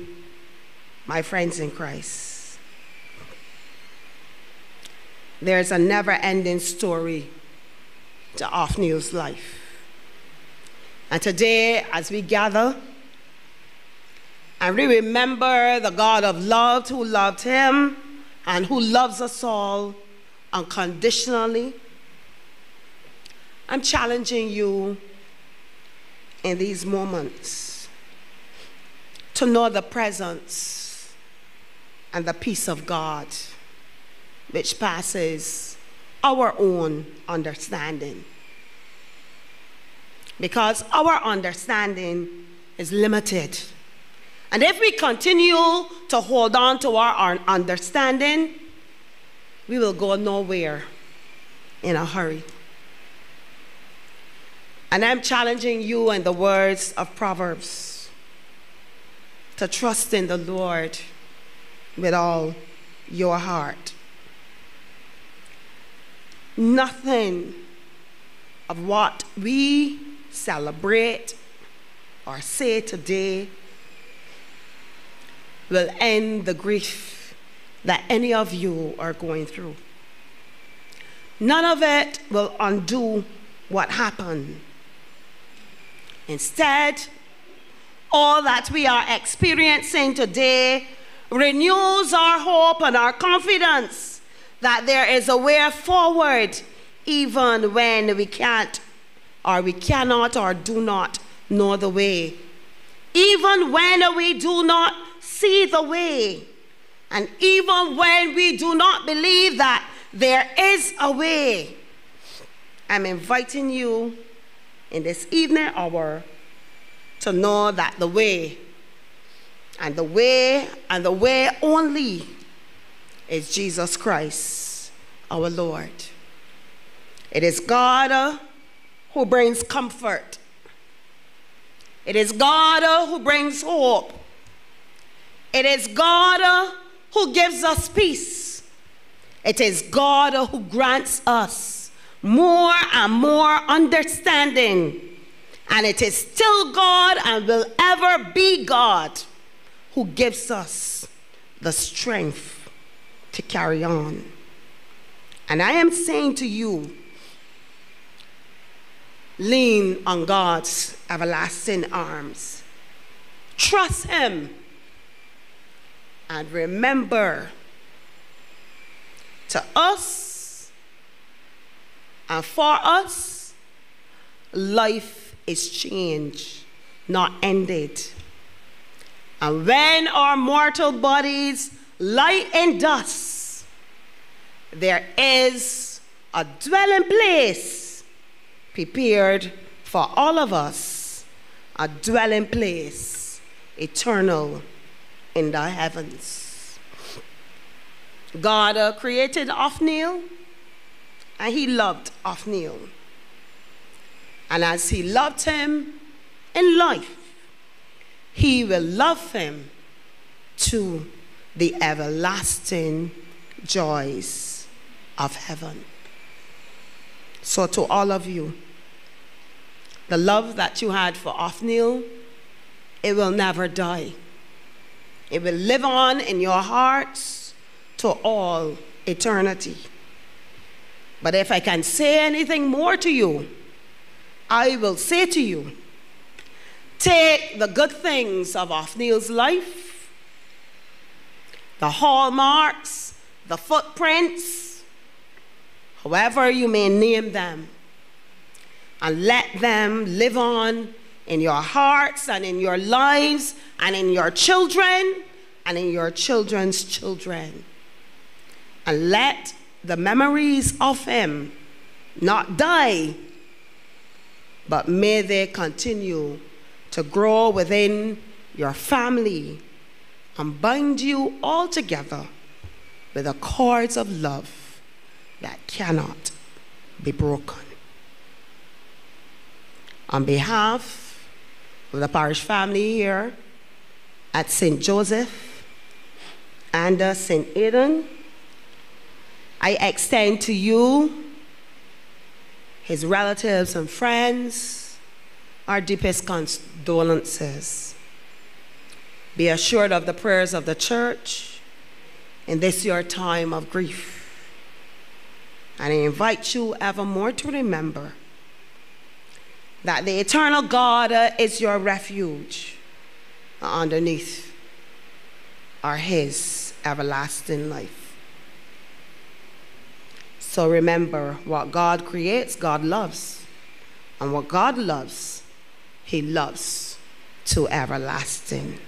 [SPEAKER 3] my friends in Christ, there's a never ending story to Ophneal's life. And today, as we gather and we remember the God of love who loved him and who loves us all unconditionally, I'm challenging you in these moments to know the presence and the peace of God which passes our own understanding. Because our understanding is limited. And if we continue to hold on to our understanding, we will go nowhere in a hurry. And I'm challenging you in the words of Proverbs to trust in the Lord with all your heart. Nothing of what we celebrate or say today will end the grief that any of you are going through. None of it will undo what happened. Instead, all that we are experiencing today renews our hope and our confidence that there is a way forward even when we can't or we cannot or do not know the way. Even when we do not see the way. And even when we do not believe that there is a way, I'm inviting you in this evening hour to know that the way and the way and the way only is Jesus Christ, our Lord. It is God uh, who brings comfort. It is God uh, who brings hope. It is God uh, who gives us peace. It is God who grants us more and more understanding. And it is still God and will ever be God who gives us the strength to carry on. And I am saying to you, lean on God's everlasting arms. Trust Him. And remember, to us and for us, life is changed, not ended. And when our mortal bodies lie in dust, there is a dwelling place prepared for all of us, a dwelling place eternal in the heavens. God uh, created Ophneal, and he loved Ophneal. And as he loved him in life, he will love him to the everlasting joys of heaven. So, to all of you, the love that you had for Ophneal, it will never die. It will live on in your hearts to all eternity. But if I can say anything more to you, I will say to you take the good things of Ophneal's life, the the hallmarks, the footprints, however you may name them, and let them live on in your hearts and in your lives and in your children and in your children's children. And let the memories of him not die, but may they continue to grow within your family and bind you all together with the cords of love that cannot be broken. On behalf of the parish family here at St. Joseph and St. Aidan, I extend to you, his relatives and friends, our deepest condolences. Be assured of the prayers of the church in this your time of grief. And I invite you evermore to remember that the eternal God uh, is your refuge. Underneath are his everlasting life. So remember what God creates, God loves. And what God loves, he loves to everlasting.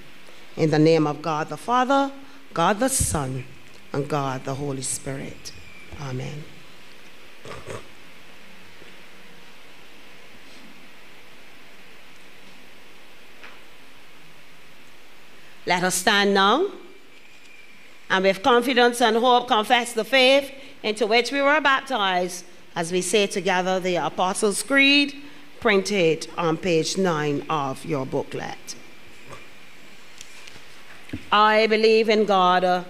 [SPEAKER 3] In the name of God the Father, God the Son, and God the Holy Spirit. Amen. Let us stand now and with confidence and hope confess the faith into which we were baptized as we say together the Apostles' Creed printed on page 9 of your booklet. I believe in God. uh,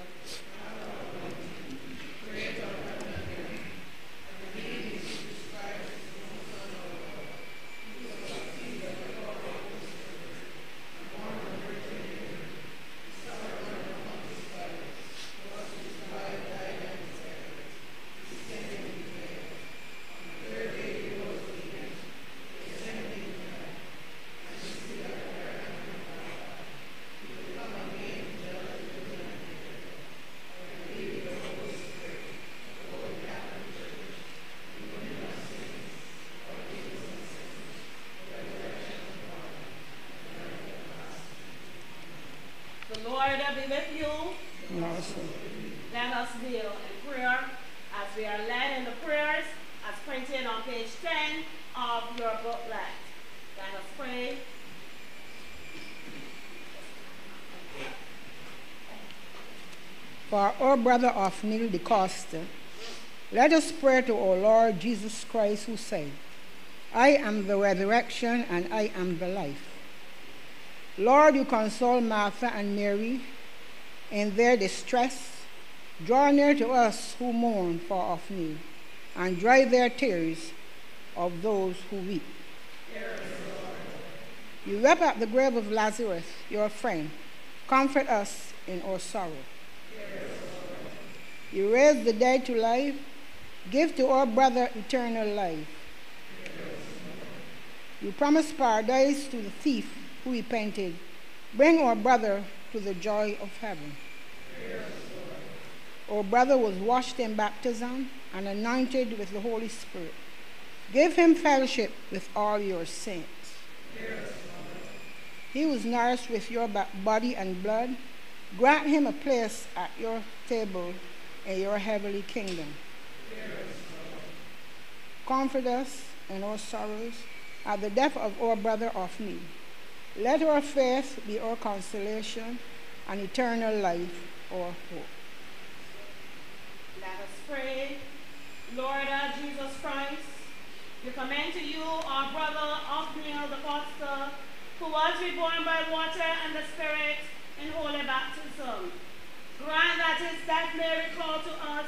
[SPEAKER 3] The Lord be with you. Let us kneel in prayer as we are led in the prayers as printed on page 10 of your booklet. Let us pray.
[SPEAKER 9] For our brother Ophneal de Costa, let us pray to our Lord Jesus Christ, who said, I am the resurrection and I am the life. Lord, you console Martha and Mary in their distress. Draw near to us who mourn for Ophneal, and dry their tears of those who weep. You wept at the grave of Lazarus, your friend. Comfort us in our sorrow. You raise the dead to life. Give to our brother eternal life. You promise paradise to the thief who repented. Bring our brother to the joy of heaven. Our brother was washed in baptism and anointed with the Holy Spirit. Give him fellowship with all your saints. He was nourished with your body and blood. Grant him a place at your table in your heavenly kingdom. Comfort us in our sorrows at the death of our brother Ophneal. Let our faith be our consolation and eternal life our hope.
[SPEAKER 3] Let us pray. Lord our Jesus Christ, we commend to you our brother Ophneal the Costa, who was reborn by water and the Spirit in holy baptism. Grant that his death may recall to us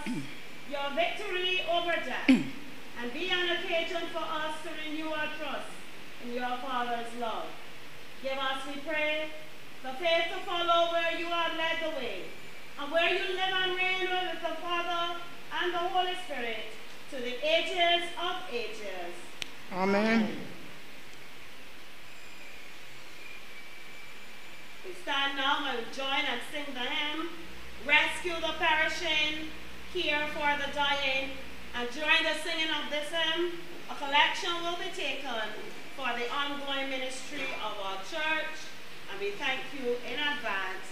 [SPEAKER 3] your victory over death, and be an occasion for us to renew our trust in your Father's love. Give us, we pray, the faith to follow where you have led the way, and where you live and reign with the Father and the Holy Spirit to the ages of ages.
[SPEAKER 9] Amen.
[SPEAKER 3] We stand now and join and sing the hymn, rescue the perishing, care for the dying, and during the singing of this hymn, a collection will be taken for the ongoing ministry of our church, and we thank you in advance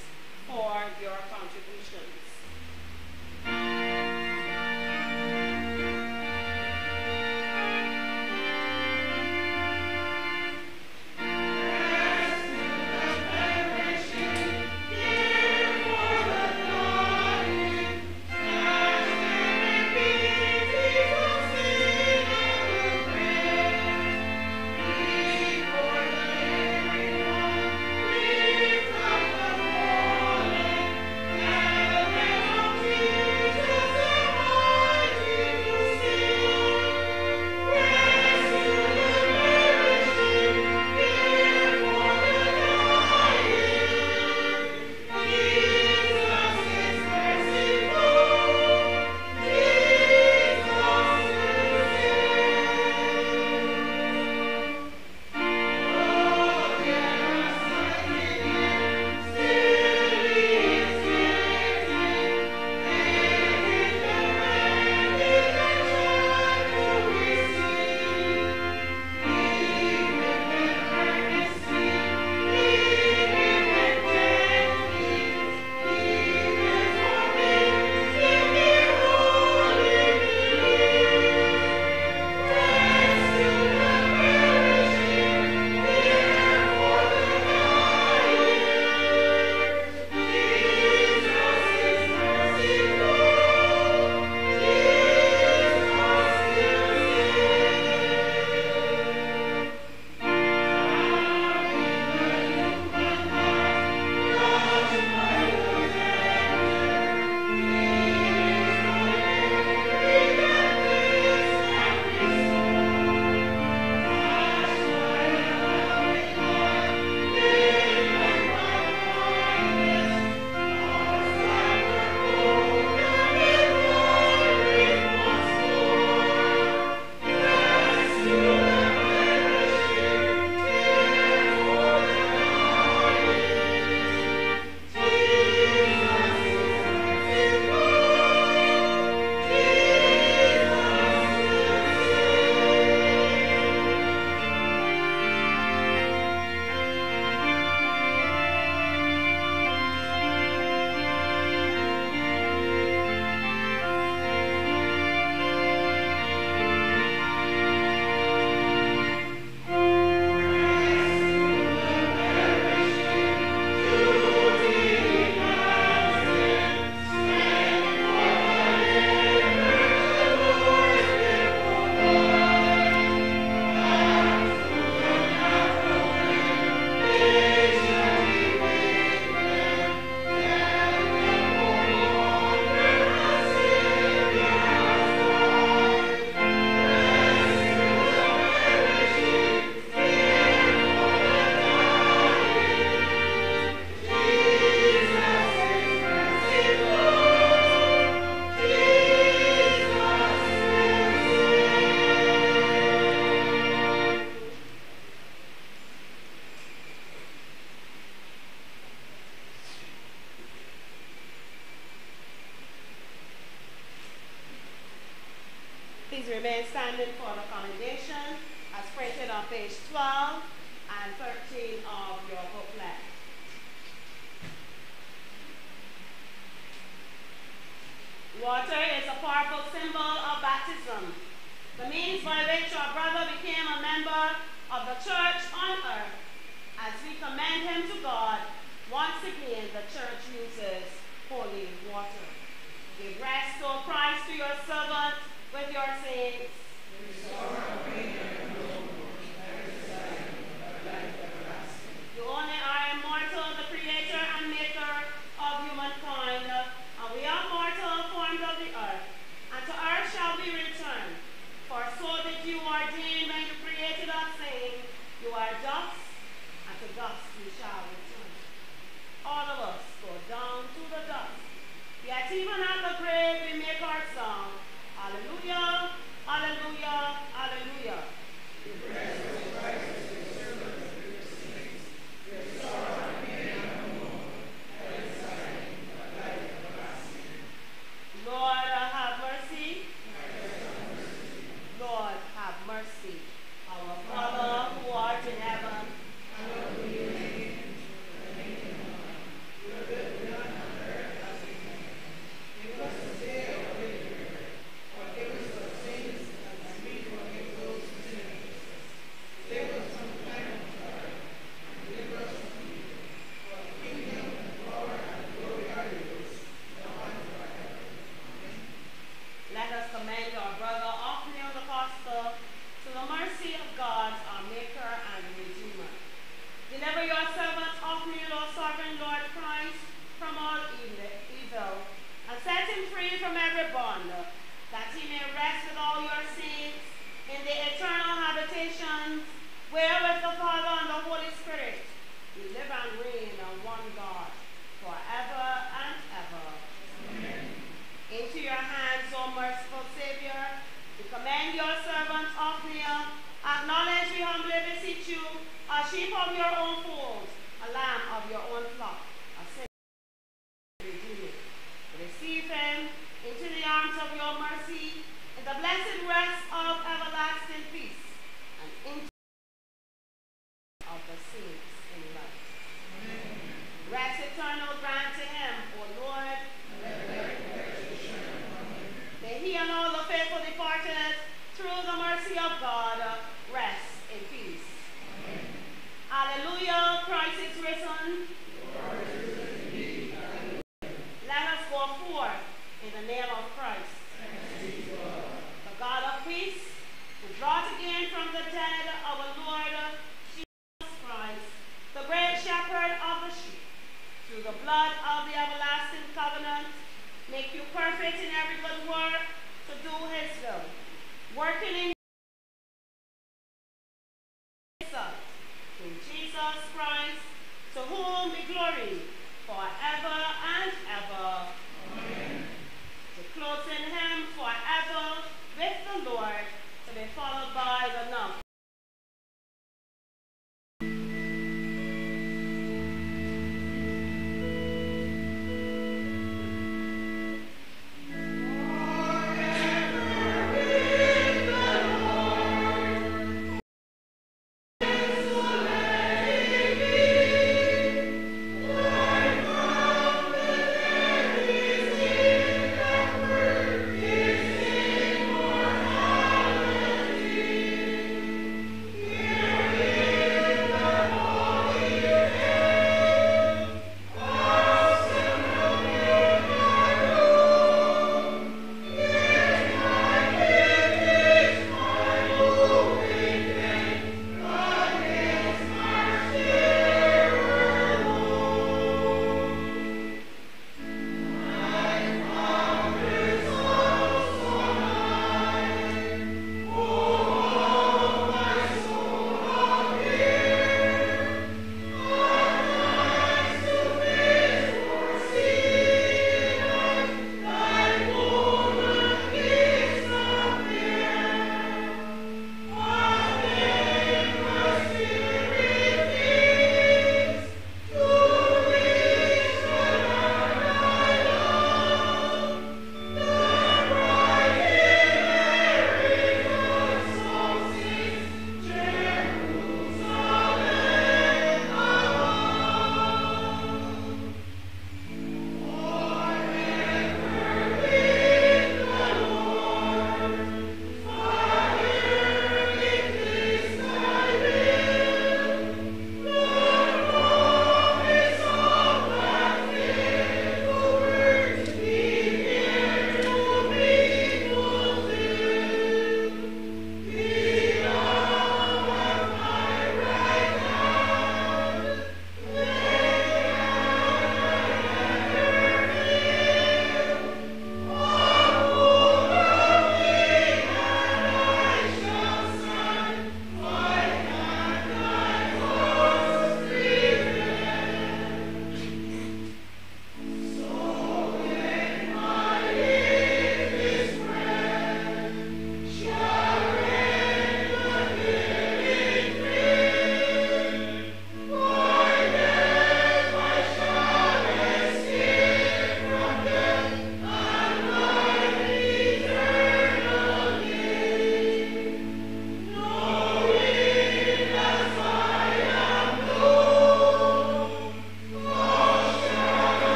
[SPEAKER 3] for your contribution.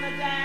[SPEAKER 3] The
[SPEAKER 10] dead.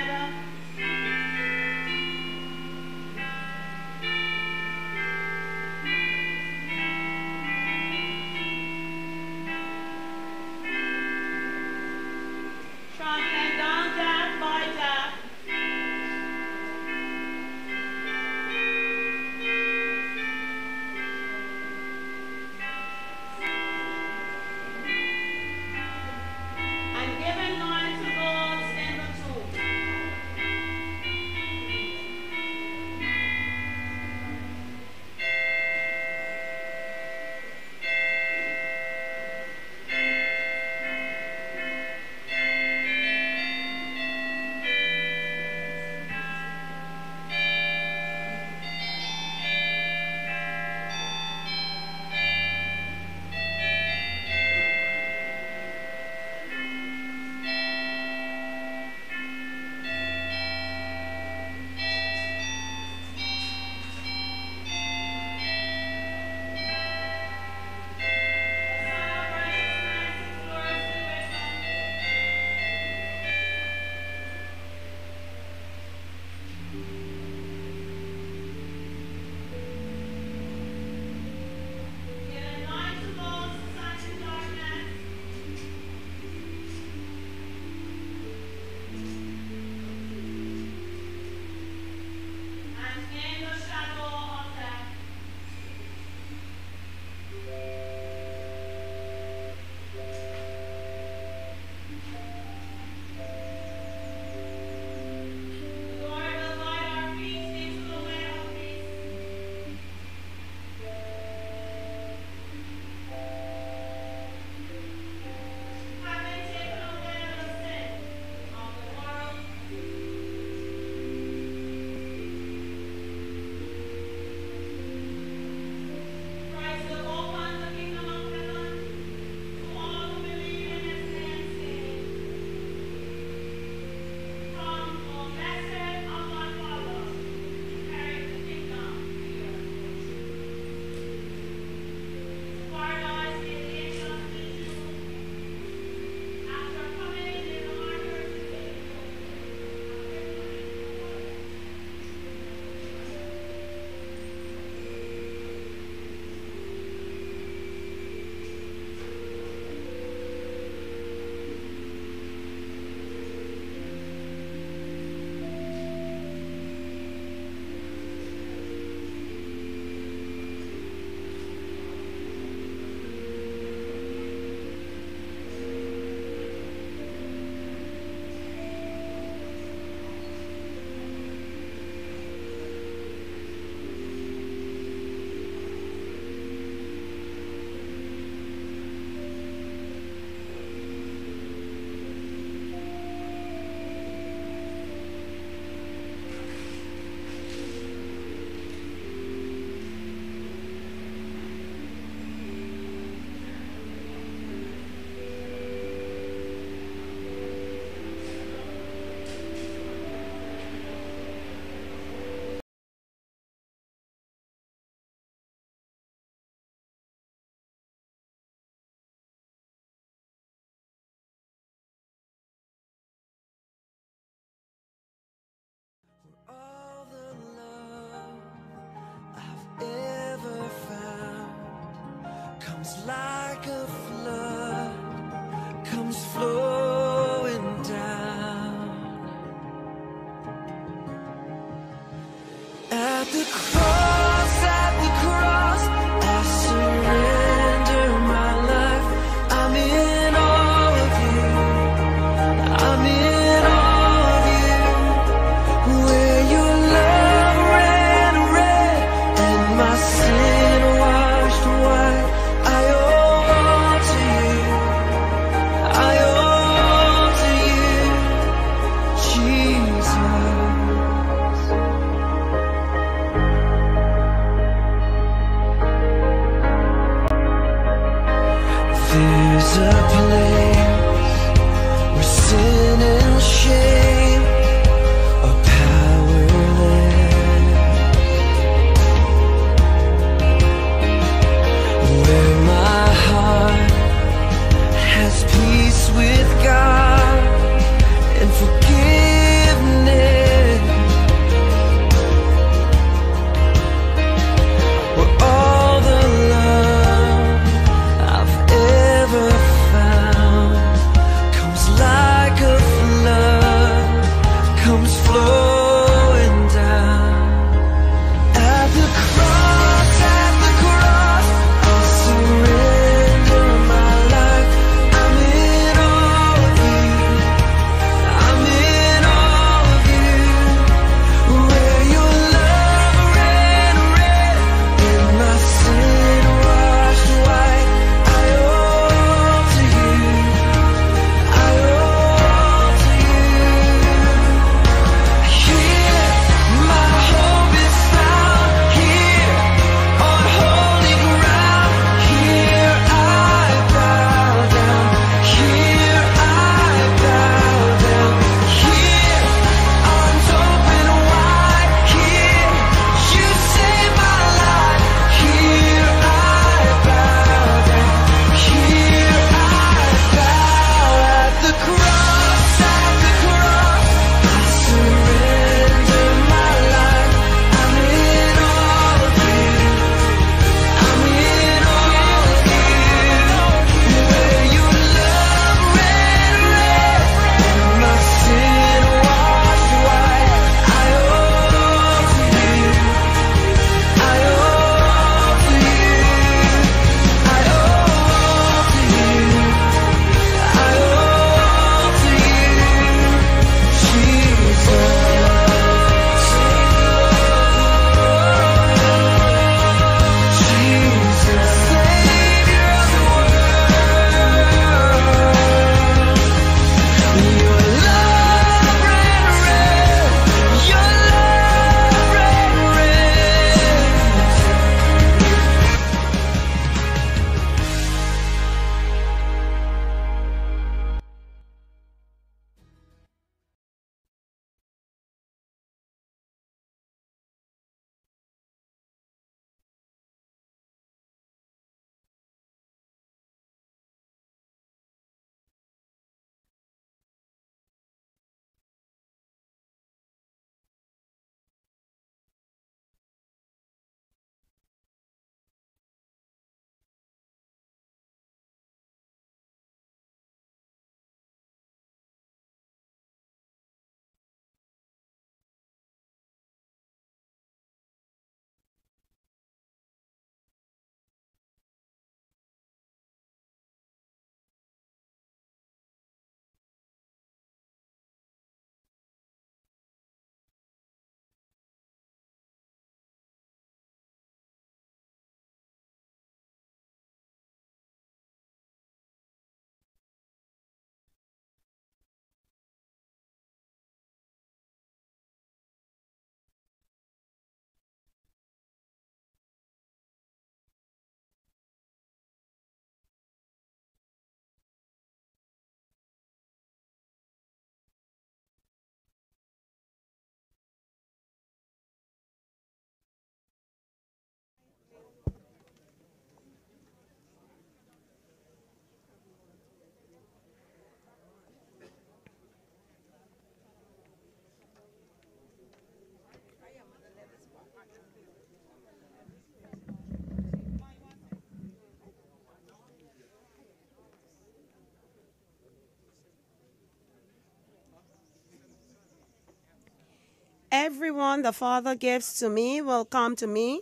[SPEAKER 3] Everyone the Father gives to me will come to me.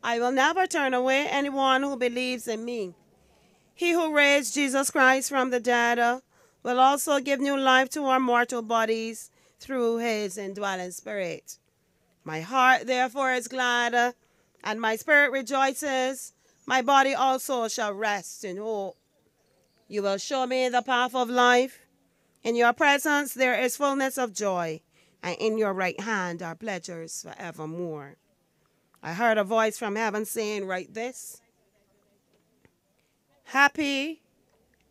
[SPEAKER 3] I will never turn away anyone who believes in me. He who raised Jesus Christ from the dead uh, will also give new life to our mortal bodies through his indwelling spirit. My heart therefore is glad, uh, and my spirit rejoices. My body also shall rest in hope. You will show me the path of life. In your presence there is fullness of joy, and in your right hand are pleasures forevermore. I heard a voice from heaven saying, Write this Happy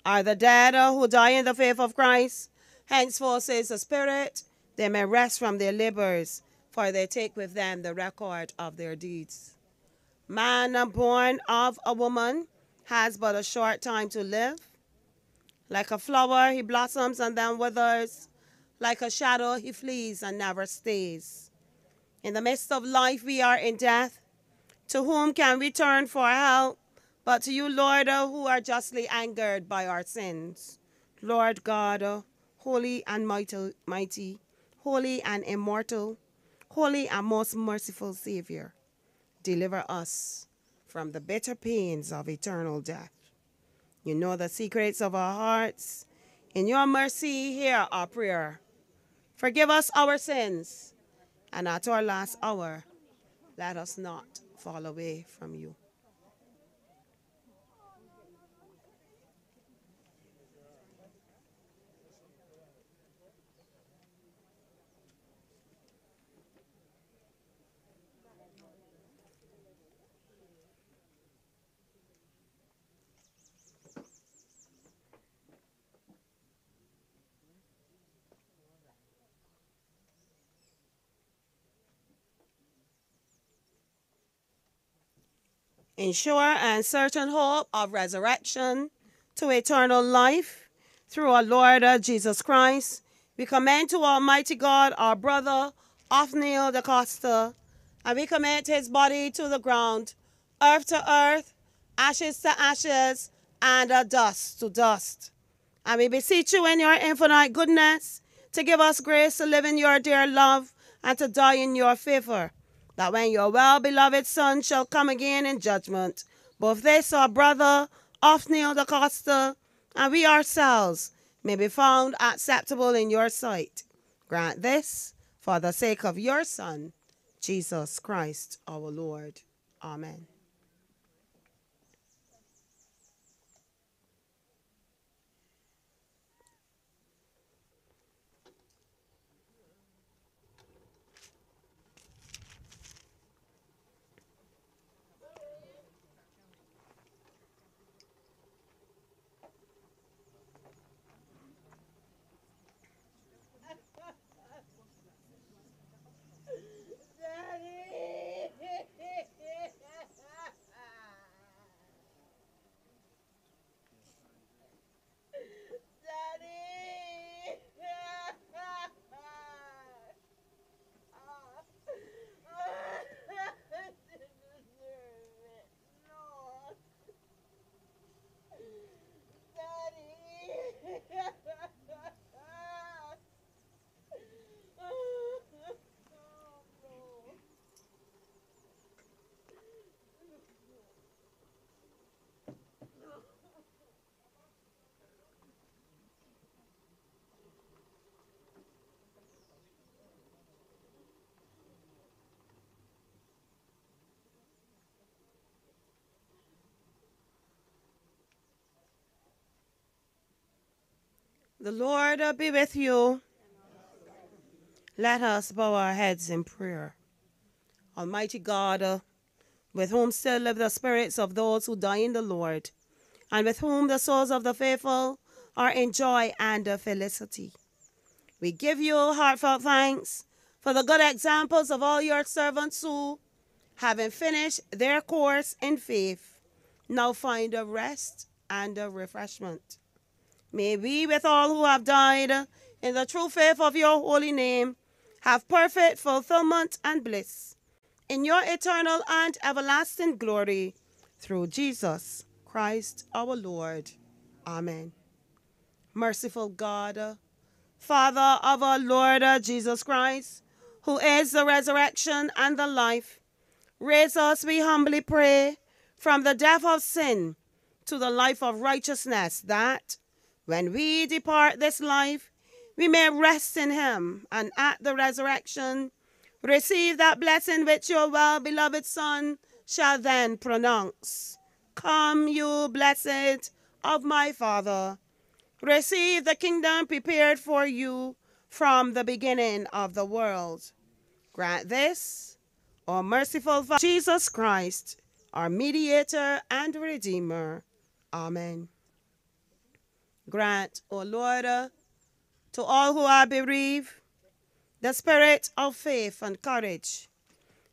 [SPEAKER 3] are the dead who die in the faith of Christ. Henceforth, says the Spirit, they may rest from their labors, for they take with them the record of their deeds. Man born of a woman has but a short time to live. Like a flower, he blossoms and then withers. Like a shadow, he flees and never stays. In the midst of life, we are in death. To whom can we turn for help? But to you, Lord, uh, who are justly angered by our sins. Lord God, uh, holy and mighty, holy and immortal, holy and most merciful Savior, deliver us from the bitter pains of eternal death. You know the secrets of our hearts. In your mercy, hear our prayer. Forgive us our sins, and at our last hour, let us not fall away from you. In sure and certain hope of resurrection to eternal life through our Lord uh, Jesus Christ, we commend to Almighty God our brother Ophneal da Costa, and we commend his body to the ground, earth to earth, ashes to ashes, and uh, dust to dust. And we beseech you in your infinite goodness to give us grace to live in your dear love and to die in your favor that when your well beloved Son shall come again in judgment, both this our brother Ophneal da Costa and we ourselves may be found acceptable in your sight. Grant this for the sake of your Son, Jesus Christ our Lord. Amen. The Lord be with you. Let us bow our heads in prayer. Almighty God, uh, with whom still live the spirits of those who die in the Lord, and with whom the souls of the faithful are in joy and felicity. We give you heartfelt thanks for the good examples of all your servants who, having finished their course in faith, now find a rest and a refreshment. May we, with all who have died in the true faith of your holy name, have perfect fulfillment and bliss in your eternal and everlasting glory through Jesus Christ our Lord. Amen. Merciful God, Father of our Lord Jesus Christ, who is the resurrection and the life, raise us, we humbly pray, from the death of sin to the life of righteousness, that when we depart this life, we may rest in him and at the resurrection receive that blessing which your well beloved Son shall then pronounce. Come, you blessed of my Father, receive the kingdom prepared for you from the beginning of the world. Grant this, O merciful Father, Jesus Christ, our mediator and redeemer. Amen. Grant, O Lord, uh, to all who are bereaved, the spirit of faith and courage,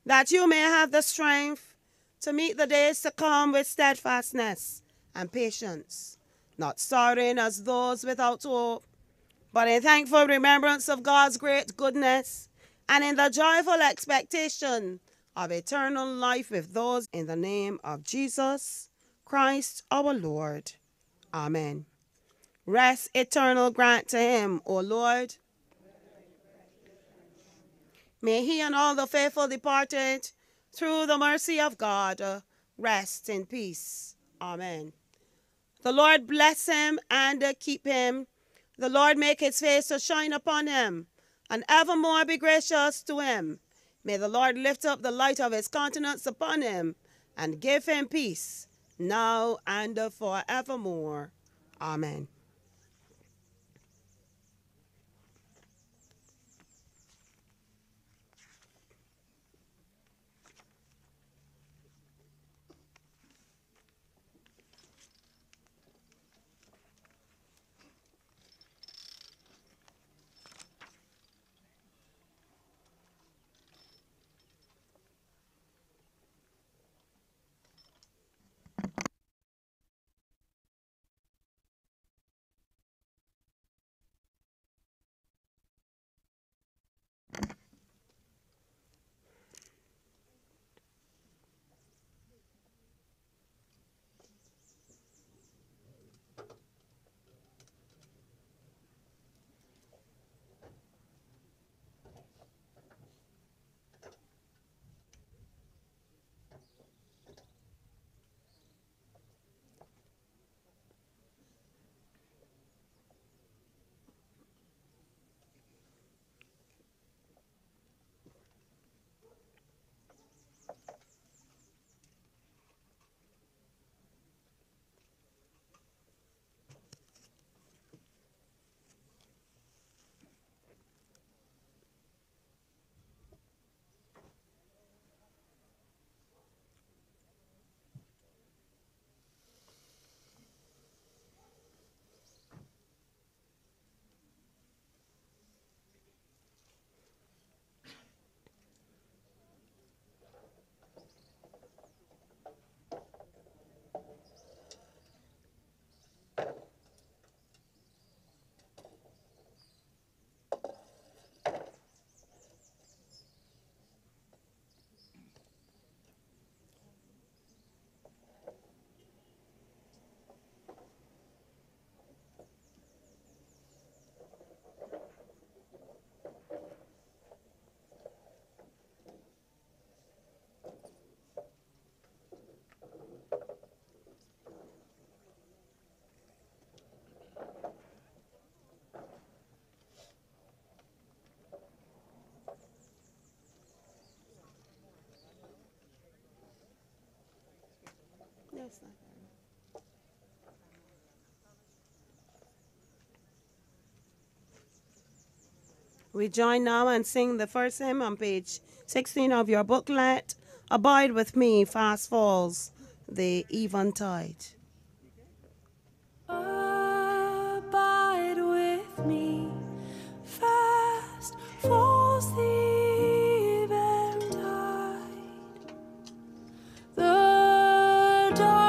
[SPEAKER 3] that you may have the strength to meet the days to come with steadfastness and patience, not sorrowing as those without hope, but in thankful remembrance of God's great goodness and in the joyful expectation of eternal life with those in the name of Jesus Christ our Lord. Amen. Rest eternal grant to him, O Lord. May he and all the faithful departed, through the mercy of God, rest in peace. Amen. The Lord bless him and keep him. The Lord make his face to shine upon him, and evermore be gracious to him. May the Lord lift up the light of his countenance upon him, and give him peace, now and forevermore. Amen. We join now and sing the first hymn on page 16 of your booklet. Abide with me, fast falls the eventide.
[SPEAKER 1] Abide with me, fast falls the eventide. The darkness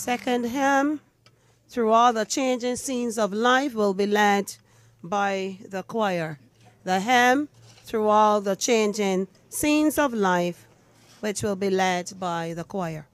[SPEAKER 3] second hymn, Through All the Changing Scenes of Life, will be led by the choir. The hymn, Through All the Changing Scenes of Life, which will be led by the choir.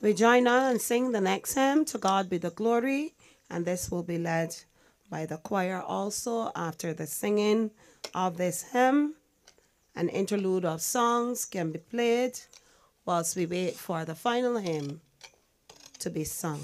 [SPEAKER 3] We join on and sing the next hymn, To God Be the Glory, and this will be led by the choir also after the singing of this hymn. An interlude of songs can be played whilst we wait for the final hymn to be sung.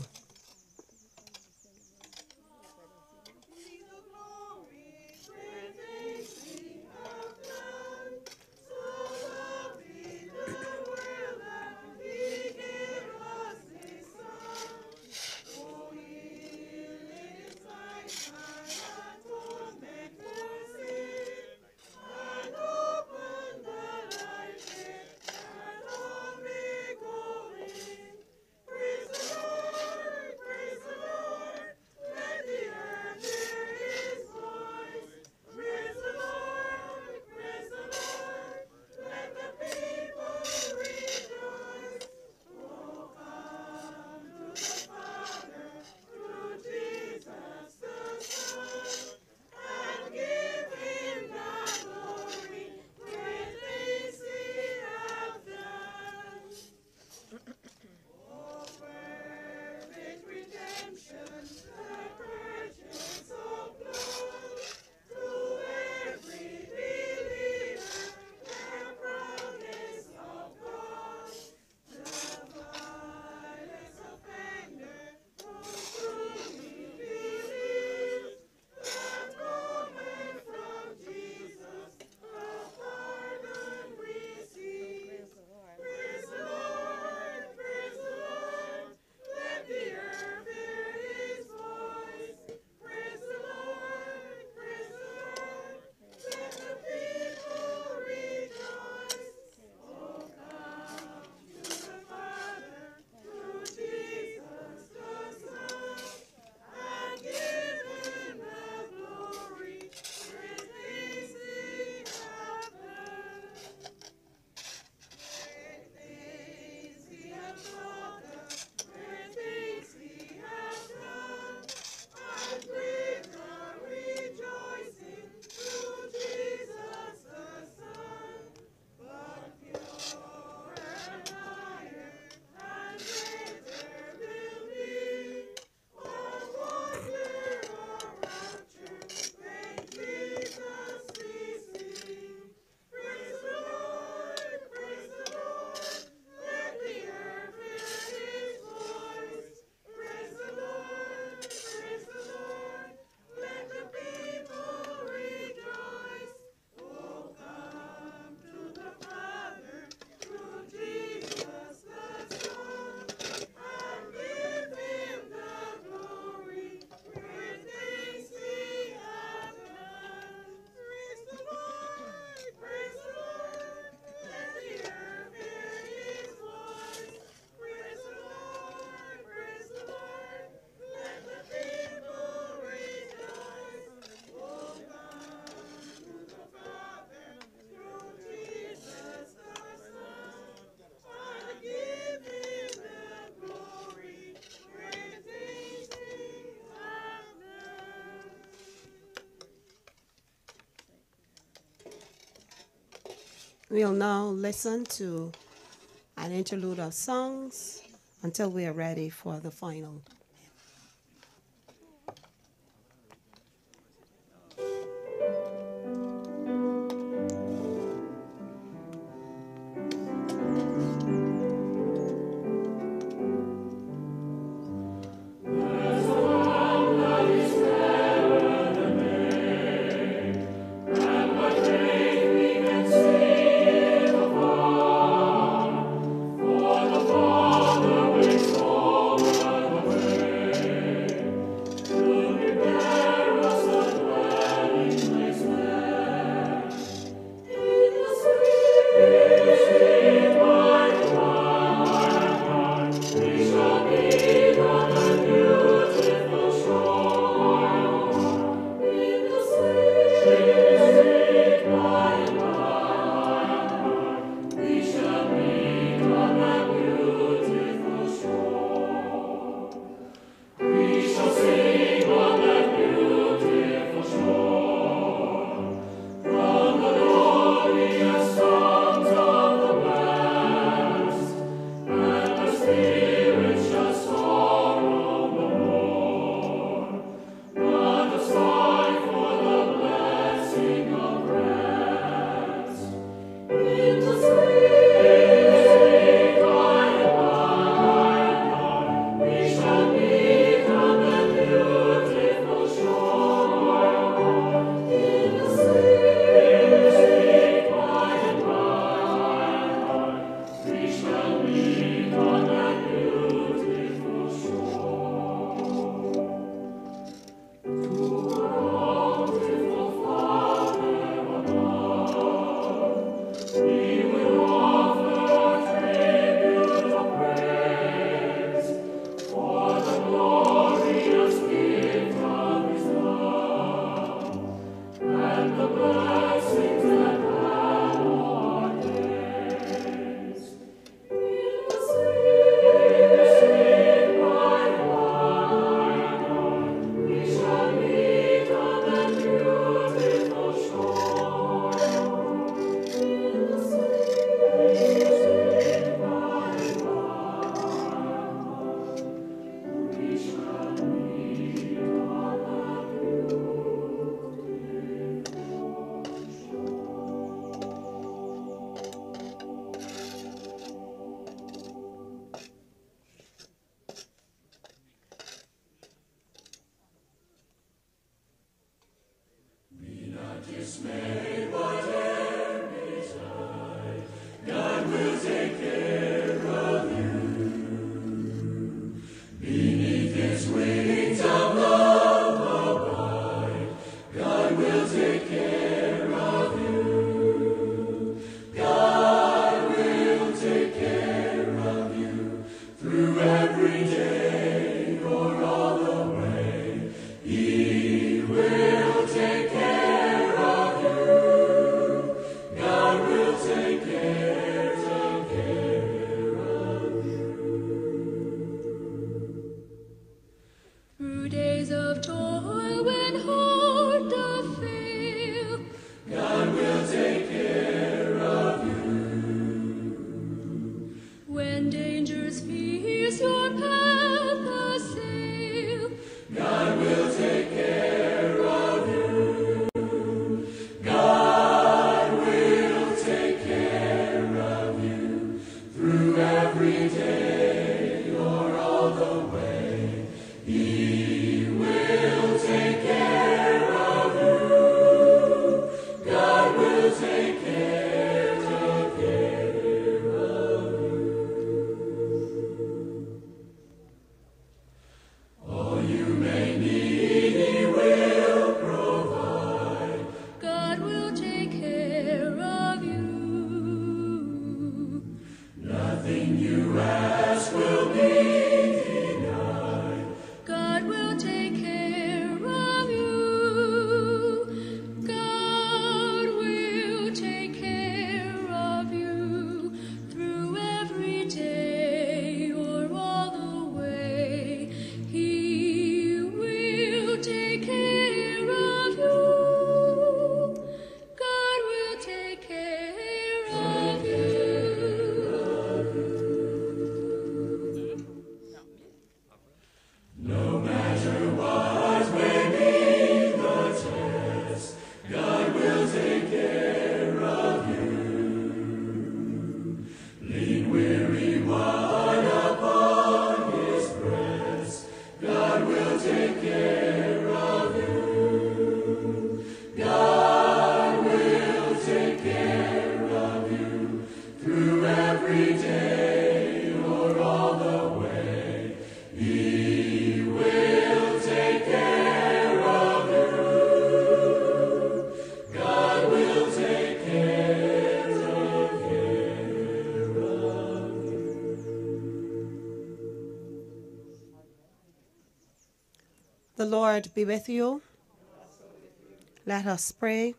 [SPEAKER 3] We'll now listen to an interlude of songs until we are ready for the final. Lord be with you. Let us pray.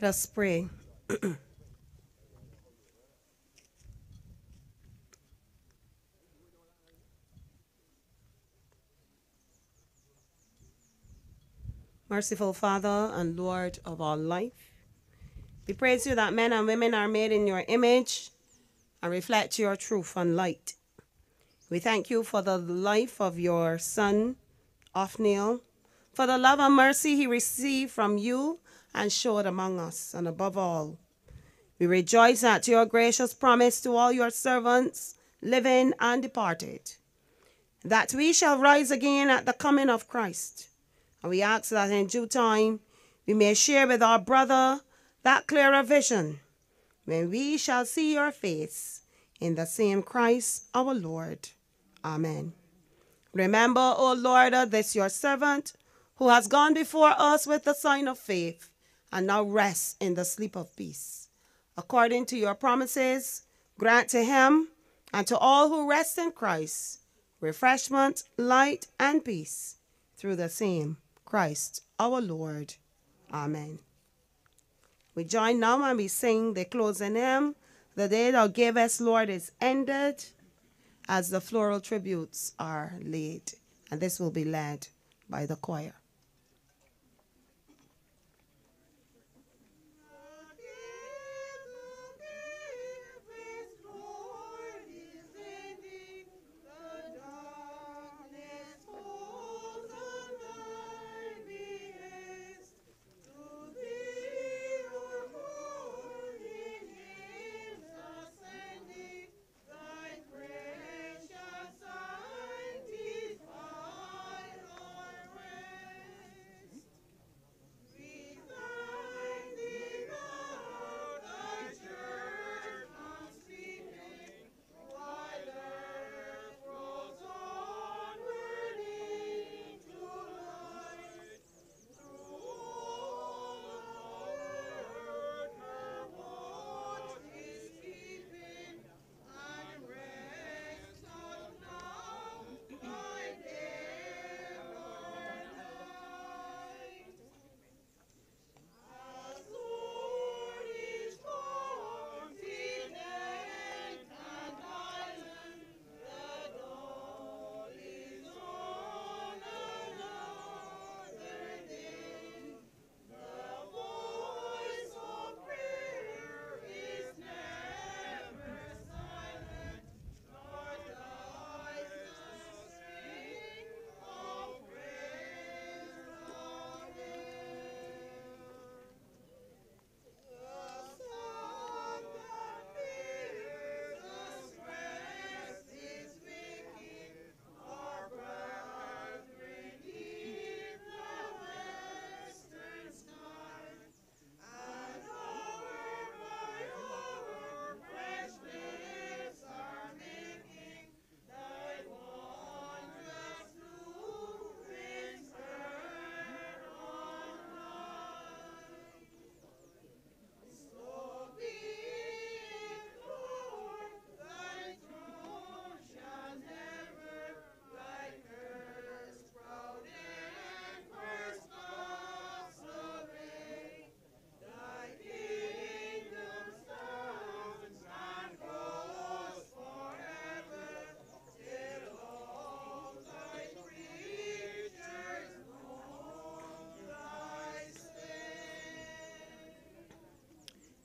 [SPEAKER 3] Let us pray. *clears throat* Merciful Father and Lord of all life, we praise you that men and women are made in your image and reflect your truth and light. We thank you for the life of your son, Ophneal, for the love and mercy he received from you and showed among us. And above all, we rejoice at your gracious promise to all your servants, living and departed, that we shall rise again at the coming of Christ. And we ask that in due time we may share with our brother that clearer vision when we shall see your face in the same Christ our Lord. Amen. Remember, O Lord, this your servant who has gone before us with the sign of faith and now rests in the sleep of peace. According to your promises, grant to him and to all who rest in Christ refreshment, light, and peace through the same Christ our Lord. Amen. We join now and we sing the closing hymn, The Day Thou Gavest, Lord, is ended, as the floral tributes are laid. And this will be led by the choir.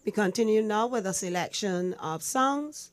[SPEAKER 3] We continue now with a selection of songs